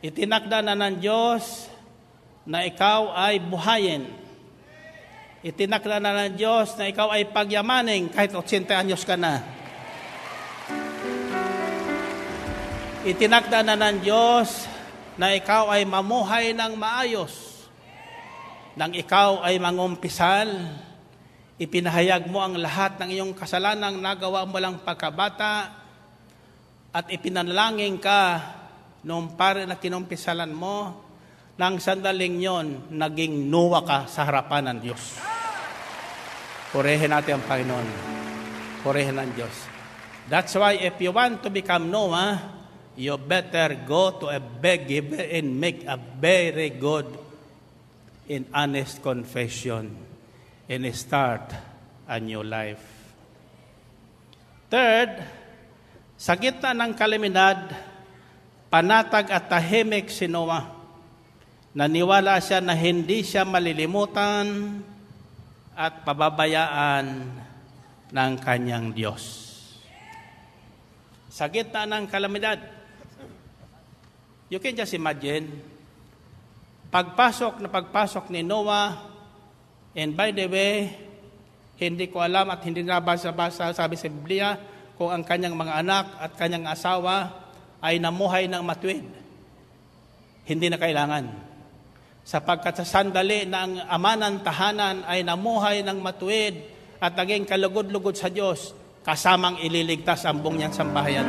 Itinakda na ng Diyos na ikaw ay buhayin. Itinakda na ng Diyos na ikaw ay pagyamanin kahit 80 anyos ka na. Itinakda na ng Diyos na ikaw ay mamuhay ng maayos. Nang ikaw ay mangumpisal, ipinahayag mo ang lahat ng iyong kasalanang nagawa mo lang pagkabata at ipinanalangin ka noong pare na kinumpisalan mo, nang sandaling yon, naging nuwa ka sa harapan ng Diyos. Purihin natin ang Panginoon. Purihin ang Diyos. That's why if you want to become Noah, you better go to a big and make a very good and honest confession and start a new life. Third, sa gitna ng kalamidad, panatag at tahimik si Noah. Naniwala siya na hindi siya malilimutan at pababayaan ng kanyang Diyos. Sa gitna ng kalamidad, you can just imagine, pagpasok na pagpasok ni Noah, and by the way, hindi ko alam at hindi nabasa-basa sabi sa Biblia kung ang kanyang mga anak at kanyang asawa ay namuhay ng matuwid. Hindi na kailangan sapagkat sa sandali na ang ama ng tahanan ay namuhay ng matuwid at naging kalugod-lugod sa Diyos, kasamang ililigtas ang buong niyang sambahayan.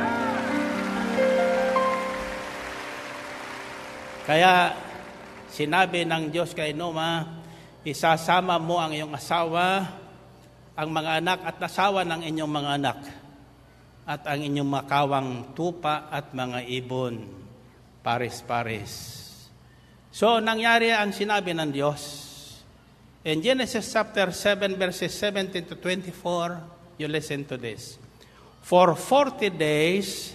Kaya sinabi ng Diyos kay Noma, isasama mo ang iyong asawa ang mga anak at asawa ng inyong mga anak at ang inyong makawang tupa at mga ibon, pares-pares. So, nangyari ang sinabi ng Diyos. In Genesis chapter 7, verses 17 to 24, you listen to this. For 40 days,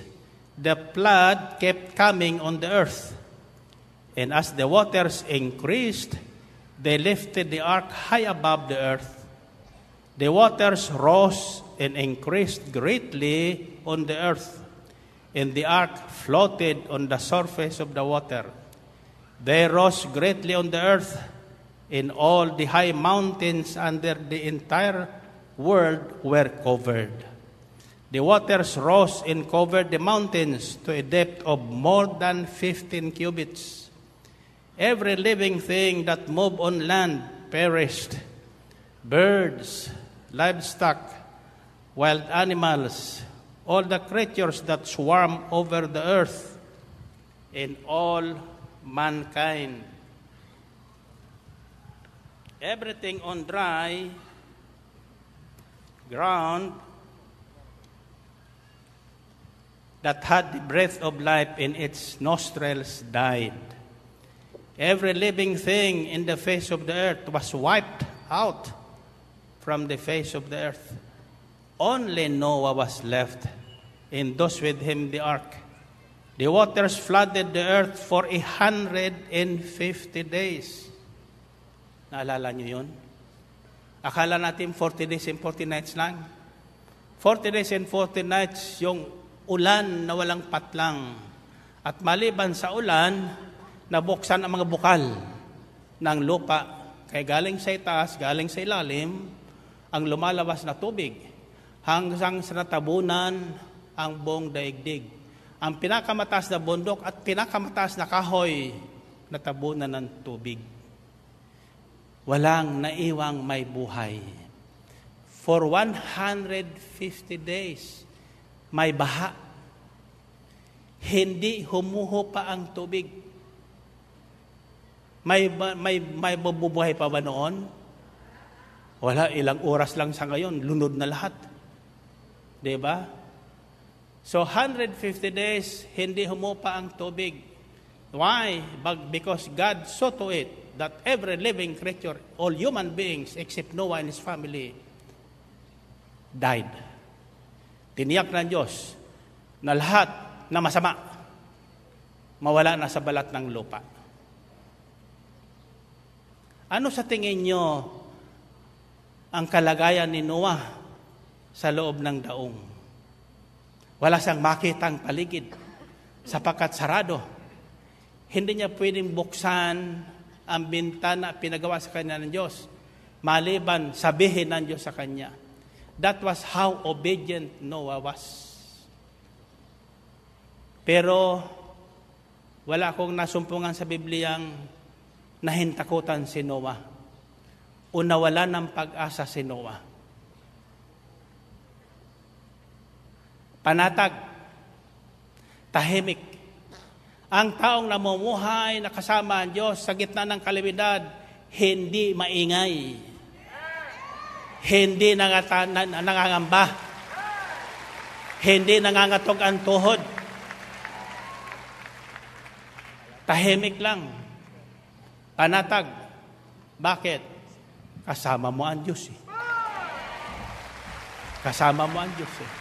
the flood kept coming on the earth. And as the waters increased, they lifted the ark high above the earth. The waters rose and increased greatly on the earth, and the ark floated on the surface of the water. They rose greatly on the earth, and all the high mountains under the entire world were covered. The waters rose and covered the mountains to a depth of more than 15 cubits. Every living thing that moved on land perished birds, livestock, wild animals, all the creatures that swarm over the earth, and all mankind. Everything on dry ground that had the breath of life in its nostrils died. Every living thing in the face of the earth was wiped out from the face of the earth. Only Noah was left, and those with him the ark. The waters flooded the earth for a hundred and fifty days. Naalala niyo yun? Akala natin 40 days and 40 nights lang. 40 days and 40 nights, yung ulan na walang patlang. At maliban sa ulan, nabuksan ang mga bukal ng lupa. Kaya galing sa itaas, galing sa ilalim, ang lumalabas na tubig hanggang sa natabunan ang buong daigdig. Ang pinakamataas na bundok at pinakamataas na kahoy natabunan ng tubig. Walang naiwang may buhay. For 150 days, may baha. Hindi humuho pa ang tubig. May, may, may mabubuhay pa ba noon? Wala, ilang oras lang sa ngayon, lunod na lahat. Ba? So 150 days, hindi humupa ang tubig. Why? Because God saw to it that every living creature, all human beings except Noah and his family, died. Tiniyak ng Diyos na lahat na masama mawala na sa balat ng lupa. Ano sa tingin nyo ang kalagayan ni Noah sa loob ng daong? Wala siyang makitang paligid sapagkat sarado. Hindi niya pwedeng buksan ang bintana pinagawa sa kanya ng Diyos. Maliban, sabihin ng Diyos sa kanya. That was how obedient Noah was. Pero wala akong nasumpungan sa Bibliyang nahintakutan si Noah o nawala ng pag-asa si Noah. Panatag, tahimik. Ang taong namumuhay na kasama ang Diyos sa gitna ng kalimidad, hindi maingay. Hindi nangata, nangangamba. Hindi nangangatog ang tuhod. Tahimik lang. Panatag. Bakit? Kasama mo ang Diyos eh. Kasama mo ang Diyos eh.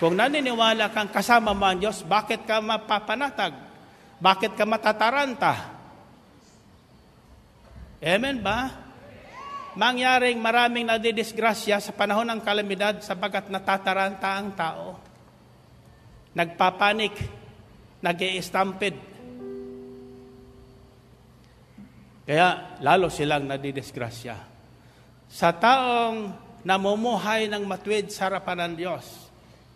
Kung naniniwala kang kasama mo ang Diyos, bakit ka mapapanatag? Bakit ka matataranta? Amen ba? Mangyaring maraming nadidisgrasya sa panahon ng kalamidad sapagat natataranta ang tao. Nagpapanik, nag stampede Kaya lalo silang nadidisgrasya. Sa taong namumuhay ng matwid sa harapan ng Diyos,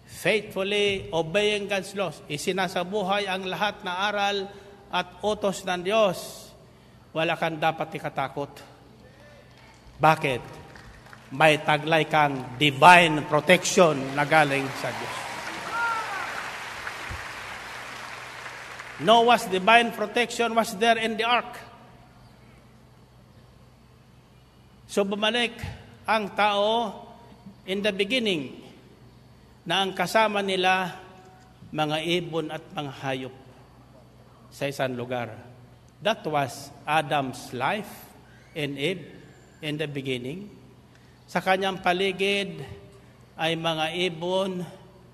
faithfully obeying God's laws, isinasabuhay ang lahat na aral at utos ng Diyos, wala kang dapat ikatakot. Bakit? May taglay kang divine protection na galing sa Diyos. Noah's divine protection was there in the ark. So bumalik ang tao in the beginning na ang kasama nila mga ibon at mga hayop sa isang lugar. That was Adam's life and Eve in the beginning. Sa kanyang paligid ay mga ibon,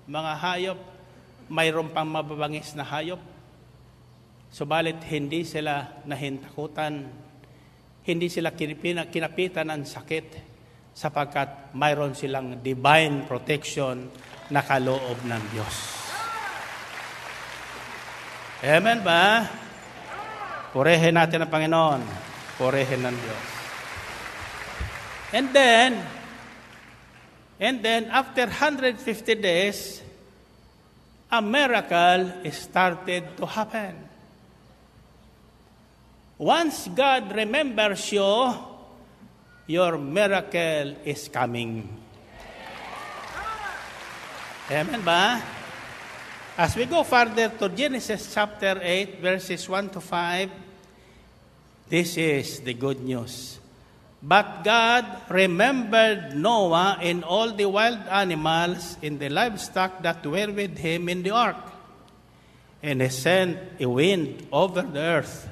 mga hayop, mayroon pang mababangis na hayop. Subalit hindi sila nahintakutan, hindi sila kinapitan ng sakit sapagkat mayroon silang divine protection na kaloob ng Diyos. Amen ba? Purihin natin ang Panginoon. Purihin ng Diyos. And then, and then after 150 days, a miracle started to happen. Once God remembers you, your miracle is coming. Amen ba? As we go further to Genesis chapter 8, verses 1 to 5, this is the good news. But God remembered Noah and all the wild animals and the livestock that were with him in the ark. And he sent a wind over the earth,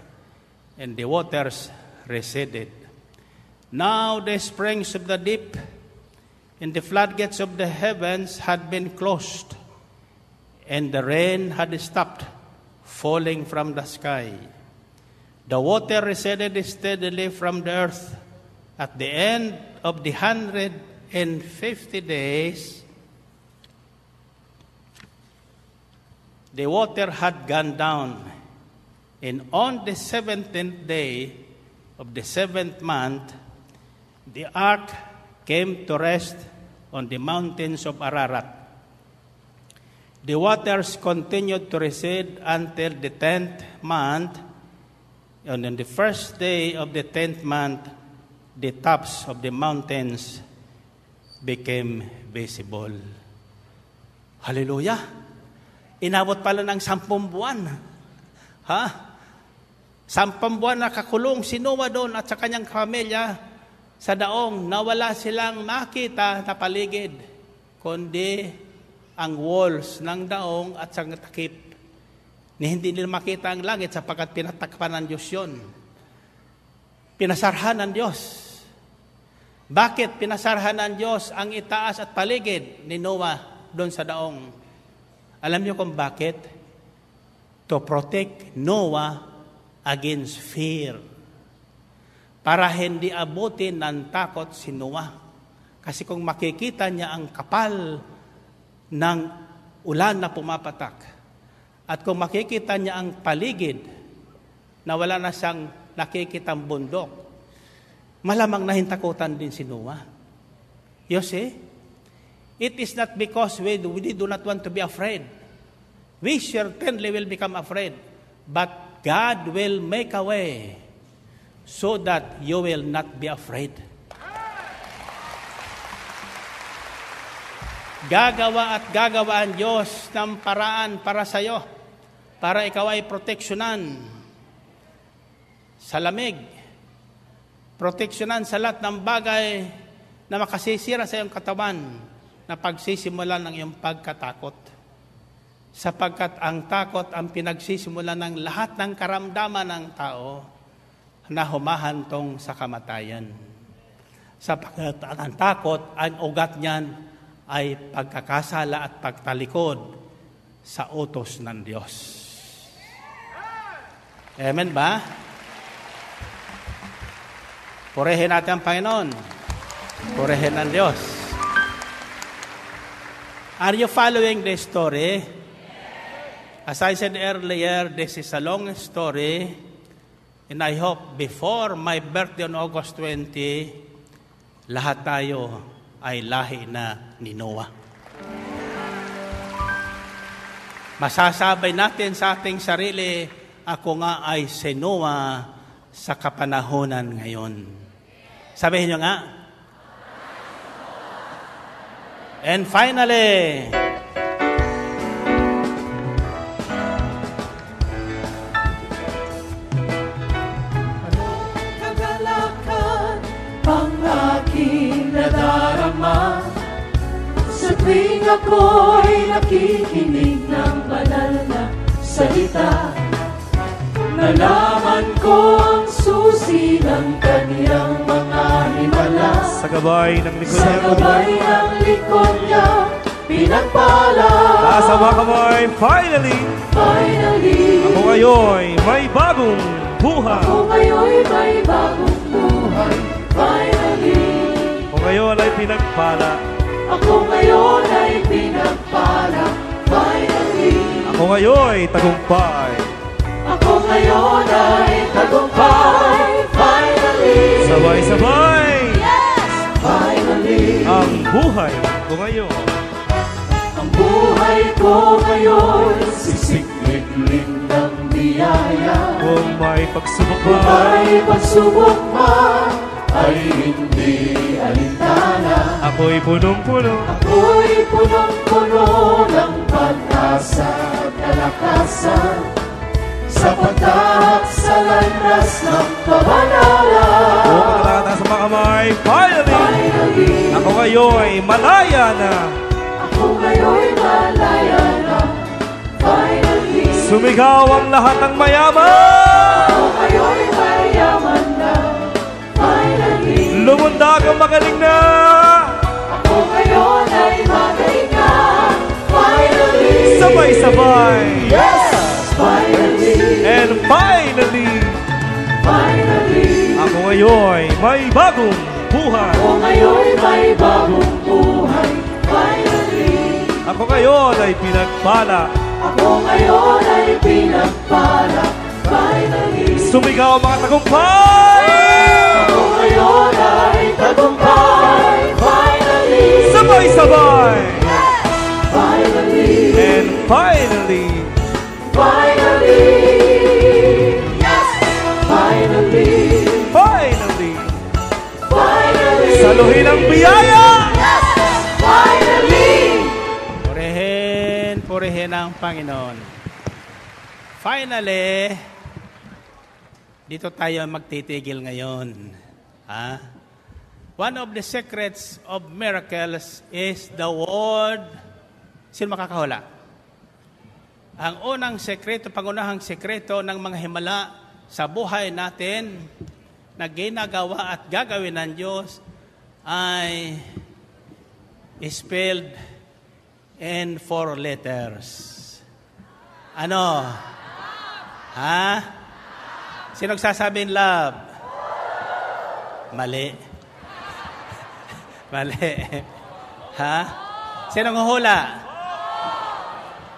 and the waters receded. Now the springs of the deep and the floodgates of the heavens had been closed, and the rain had stopped falling from the sky. The water receded steadily from the earth. At the end of the hundred and fifty days, the water had gone down, and on the seventeenth day of the seventh month, the ark came to rest on the mountains of Ararat. The waters continued to recede until the tenth month, and on the first day of the tenth month, the tops of the mountains became visible. Hallelujah! Inabot pala ng sampung buwan. Ha? Sampung buwan nakakulong si Noah doon at sa kanyang pamilya sa daong nawala silang makita na paligid, kundi ang walls ng daong at sa takip ni hindi nila makita ang langit sapagkat pinatakpan ng Diyos yun. Pinasarhan ng Diyos. Bakit pinasarhan ng Diyos ang itaas at paligid ni Noah doon sa daong? Alam niyo kung bakit? To protect Noah against fear para hindi abutin ng takot si Noah. Kasi kung makikita niya ang kapal ng ulan na pumapatak, at kung makikita niya ang paligid na wala na siyang nakikitang bundok, malamang nahintakutan din si Noah. You see? It is not because we, we do not want to be afraid. We certainly will become afraid. But God will make a way so that you will not be afraid. Gagawa at gagawa ang Diyos ng paraan para sa iyo, para ikaw ay proteksyonan sa lamig, proteksyonan sa lahat ng bagay na makasisira sa iyong katawan na pagsisimulan ng iyong pagkatakot. Sapagkat ang takot ang pinagsisimulan ng lahat ng karamdaman ng tao na humahantong sa kamatayan. Sapagkat ang takot, ang ugat niyan ay pagkakasala at pagtalikod sa utos ng Diyos. Amen ba? Purihin natin ang Panginoon. Purihin ang Diyos. Are you following the story? As I said earlier, this is a long story. And I hope before my birthday on August 20, lahat tayo ay lahi na ni Noah. Masasabay natin sa ating sarili, ako nga ay si Noah sa kapanahonan ngayon. Sabihin nyo nga. And finally, ang aking nadarama tuwing ako'y nakikinig ng banal na salita Nalaman ko ang susi ng kaniyang mga himala Sa gabay ng likod Sa niya. gabay ng likod niya Pinagpala Taas ang mga kamay. Finally, Finally ako ngayon may bagong buhay. Ako ngayon'y may bagong ngayon ay pinagpala. Ako ngayon ay pinagpala Finally Ako ngayon ay tagumpay. Ako ngayon ay tagumpay Finally Sabay-sabay Finally ang buhay ko ngayon. Ang buhay ko ngayon Sisiklig-lig ng biyaya Kung may pagsubok Kung ba, may pagsubok man Ay hindi alintana ako'y punong-puno. Ako'y punong-puno ng pag-asa at kalakasan Sa pagtahak sa landas ng kabanalan Buong katakata sa mga kamay. Finally, Finally, ako ngayon ay malaya na. ako ngayon'y malaya na Finally, Sumigaw ang lahat ng mayaman. Lumundag ang magaling na. ako ngayon ay magaling na Finally, Sabay-sabay. Yes! Finally, And finally, finally ako ngayon may bagong buhay. Ako ngayon'y may bagong buhay Finally Ako ngayon ay pinagpala. Ako ngayon ay pinagpala Finally Sumigaw mga tagumpay. Ako ngayon ay tagumpay Finally Sabay-sabay. Finally And finally, Finally Yes! Finally finally, Finally saluhin ang biyaya. Yes! Finally Purihin, purihin ang Panginoon. Finally, dito tayo magtitigil ngayon. Ha? One of the secrets of miracles is the word. Sino makakahula? Ang unang sekreto, pangunahang sekreto ng mga himala sa buhay natin na ginagawa at gagawin ng Diyos ay spelled in four letters. Ano? Ha? Sino nagsasabing love? Mali. Mali. Ha? Sino hula?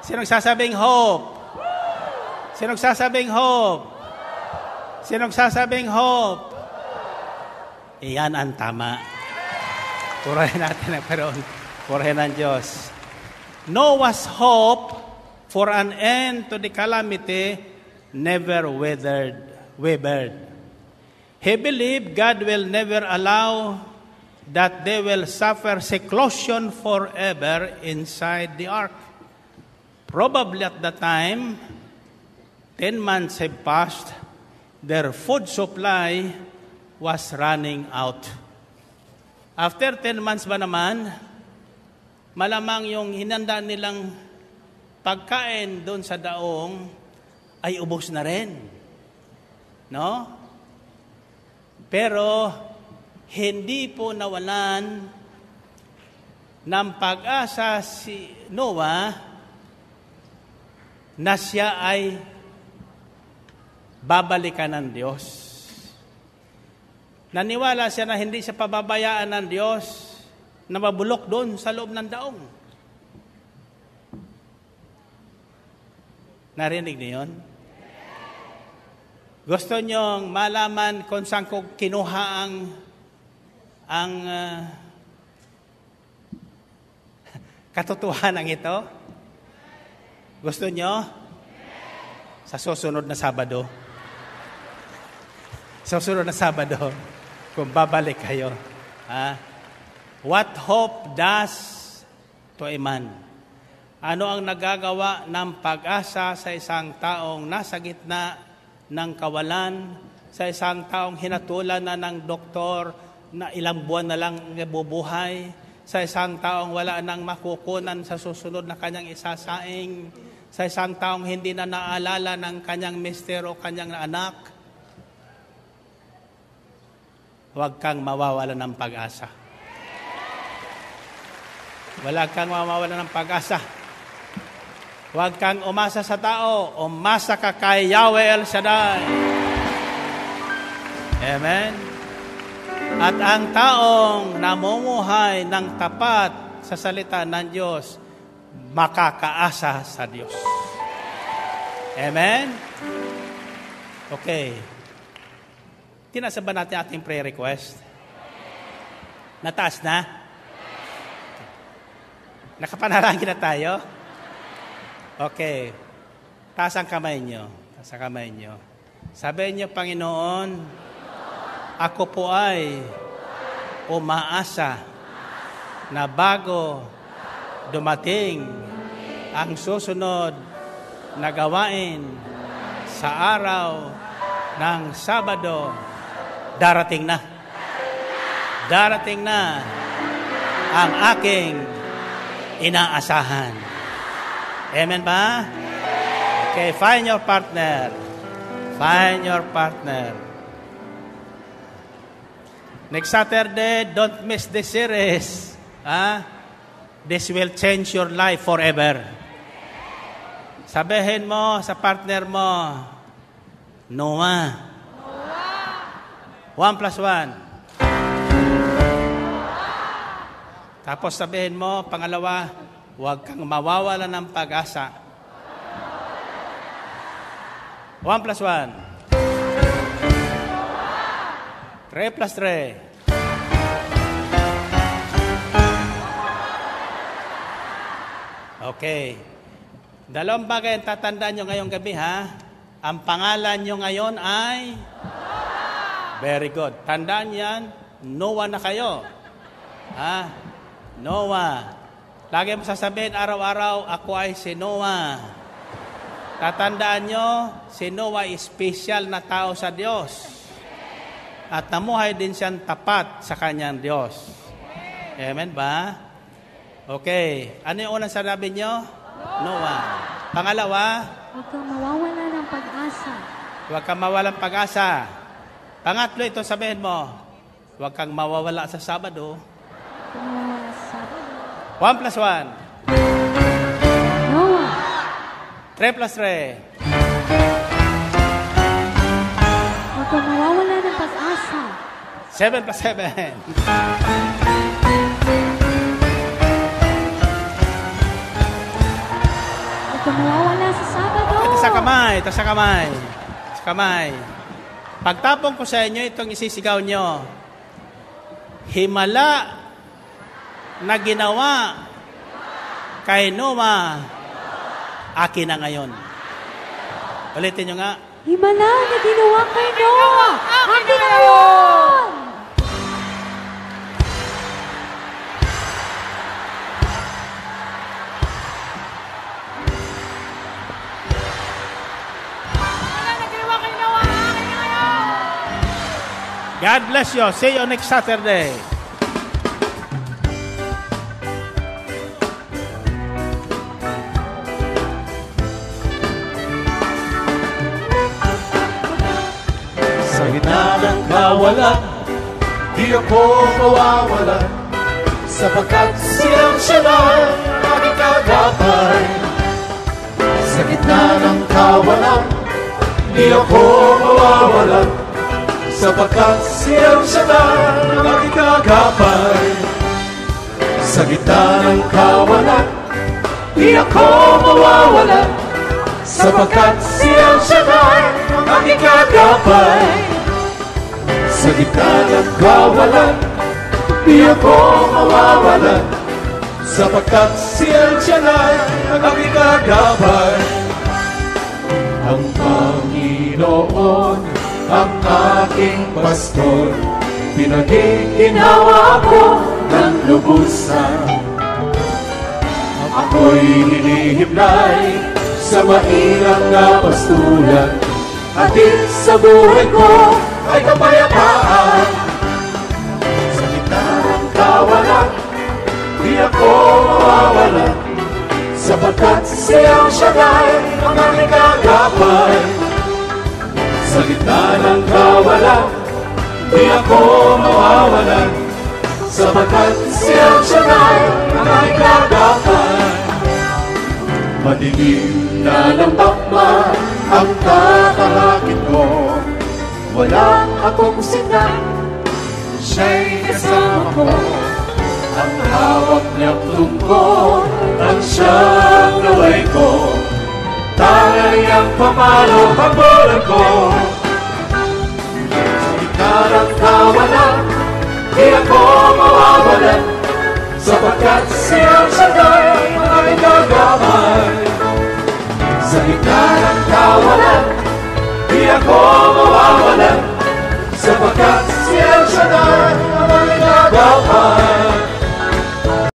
Sino nagsasabing hope? Sino nagsasabing hope? Sino nagsasabing hope? Iyan ang tama. Purahin natin ang Panginoon. Purahin ang Diyos. Noah's hope for an end to the calamity never withered, wavered. He believed God will never allow that they will suffer seclusion forever inside the ark. Probably at the time, 10 months have passed, their food supply was running out. After 10 months ba naman, malamang yung hinanda nilang pagkain doon sa daong ay ubos na rin. No? Pero hindi po nawalan ng pag-asa si Noah na siya ay babalikan ng Diyos. Naniwala siya na hindi siya pababayaan ng Diyos na mabulok doon sa loob ng daong. Narinig niyo yun? Gusto niyong malaman kung saan ko kinuha ang ang ah, (laughs) katotohanan ito? Gusto niyo? Sa susunod na Sabado. (laughs) Sa susunod na Sabado, kung babalik kayo. Ha? What hope does to a man? Ano ang nagagawa ng pag-asa sa isang taong nasa gitna ng kawalan, sa isang taong hinatulan na ng doktor na ilang buwan na lang nabubuhay, sa isang taong wala nang makukunan sa susunod na kanyang isasaing, sa isang taong hindi na naalala ng kanyang mister o kanyang anak, huwag kang mawawala ng pag-asa. Wala kang mawawala ng pag-asa. Huwag kang umasa sa tao, umasa ka kay Yahweh El Shaddai. Amen. At ang taong namumuhay ng tapat sa salita ng Diyos, makakaasa sa Diyos. Amen? Okay. Tinasa ba natin ating prayer request? Nataas na? Nakapanalangin na tayo? Okay. Taas ang kamay nyo. Taas ang kamay nyo. Sabihin nyo, Panginoon, ako po ay umaasa na bago dumating ang susunod na gawain sa araw ng Sabado, darating na. Darating na ang aking inaasahan. Amen ba? Okay, find your partner. Find your partner. Next Saturday, don't miss this series. Ah, this will change your life forever. Sabihin mo sa partner mo, Noah. One plus one. Tapos sabihin mo, pangalawa, huwag kang mawawala ng pag-asa. One plus one. Three plus three. Okay. Dalawang bagay ang tatandaan nyo ngayong gabi, ha? Ang pangalan nyo ngayon ay? Very good. Tandaan yan, Noah na kayo. Ha? Noah. Lagi mo sasabihin araw-araw, ako ay si Noah. Tatandaan nyo, si Noah ay special na tao sa Diyos. At namuhay din siyang tapat sa kanyang Diyos. Amen ba? Okay. Ano yung unang sinabi nyo? Noah. Pangalawa, Huwag kang mawawala ng pag-asa. huwag kang mawalang pag-asa. Pangatlo, ito sabihin mo, huwag kang mawawala sa Sabado. Huwag kang mawawala sa Sabado. One plus one. Noah, Three plus three. huwag kang mawawala ng pag-asa. Seven plus seven. Huwag kang mawawala sa Sabado. Ito sa kamay, ito sa kamay. Sa kamay. Pagtapong ko sa inyo, itong isisigaw nyo. Himala na ginawa kay Noah, akin na ngayon. Ulitin nyo nga. Himala na ginawa kay Noah. Akin na yun! God bless you. See you next Saturday. Ng kawalan, di ako mawawalan Sapagkat siyang siya na aking kagapay Sa gitna ng kawalan, di ako mawawalan Sapagkat siyang siya na aking kagapay Sa gitna ng kawalan, di ako mawawalan Sapagkat siyang siya na aking kagapay Sa gitna ng kawalan Di ako mawawalan Sapagkat siyang siya na aking kagapay Ang Panginoon ang aking pastor Pinagiginawa ako ng lubusan. Ako'y hinihimlay sa mainang na pastulan Hatid sa buhay ko ay kapayapaan. Sa gitna ng kawalan Di ako mawawalan Sapagkat siyang siyagay Ang aming kagapay. Sa ng kawalan Di ako mawawalan Sapagkat siyang siyagay Ang aming kagapay. Madilim na ng takma ang kakahakit ko Wala akong sinang siya'y kasama ko. Ang hawak niyang tungkol ang siyang naway ko. Tangay ang pamalo pagbulan ko. Ikarang kawalan, di ako mawawalan. Sapagkat siya siya ay gagawin Sa waona, pia kama waona, sepakat siel Shaddai, amalika Gapa.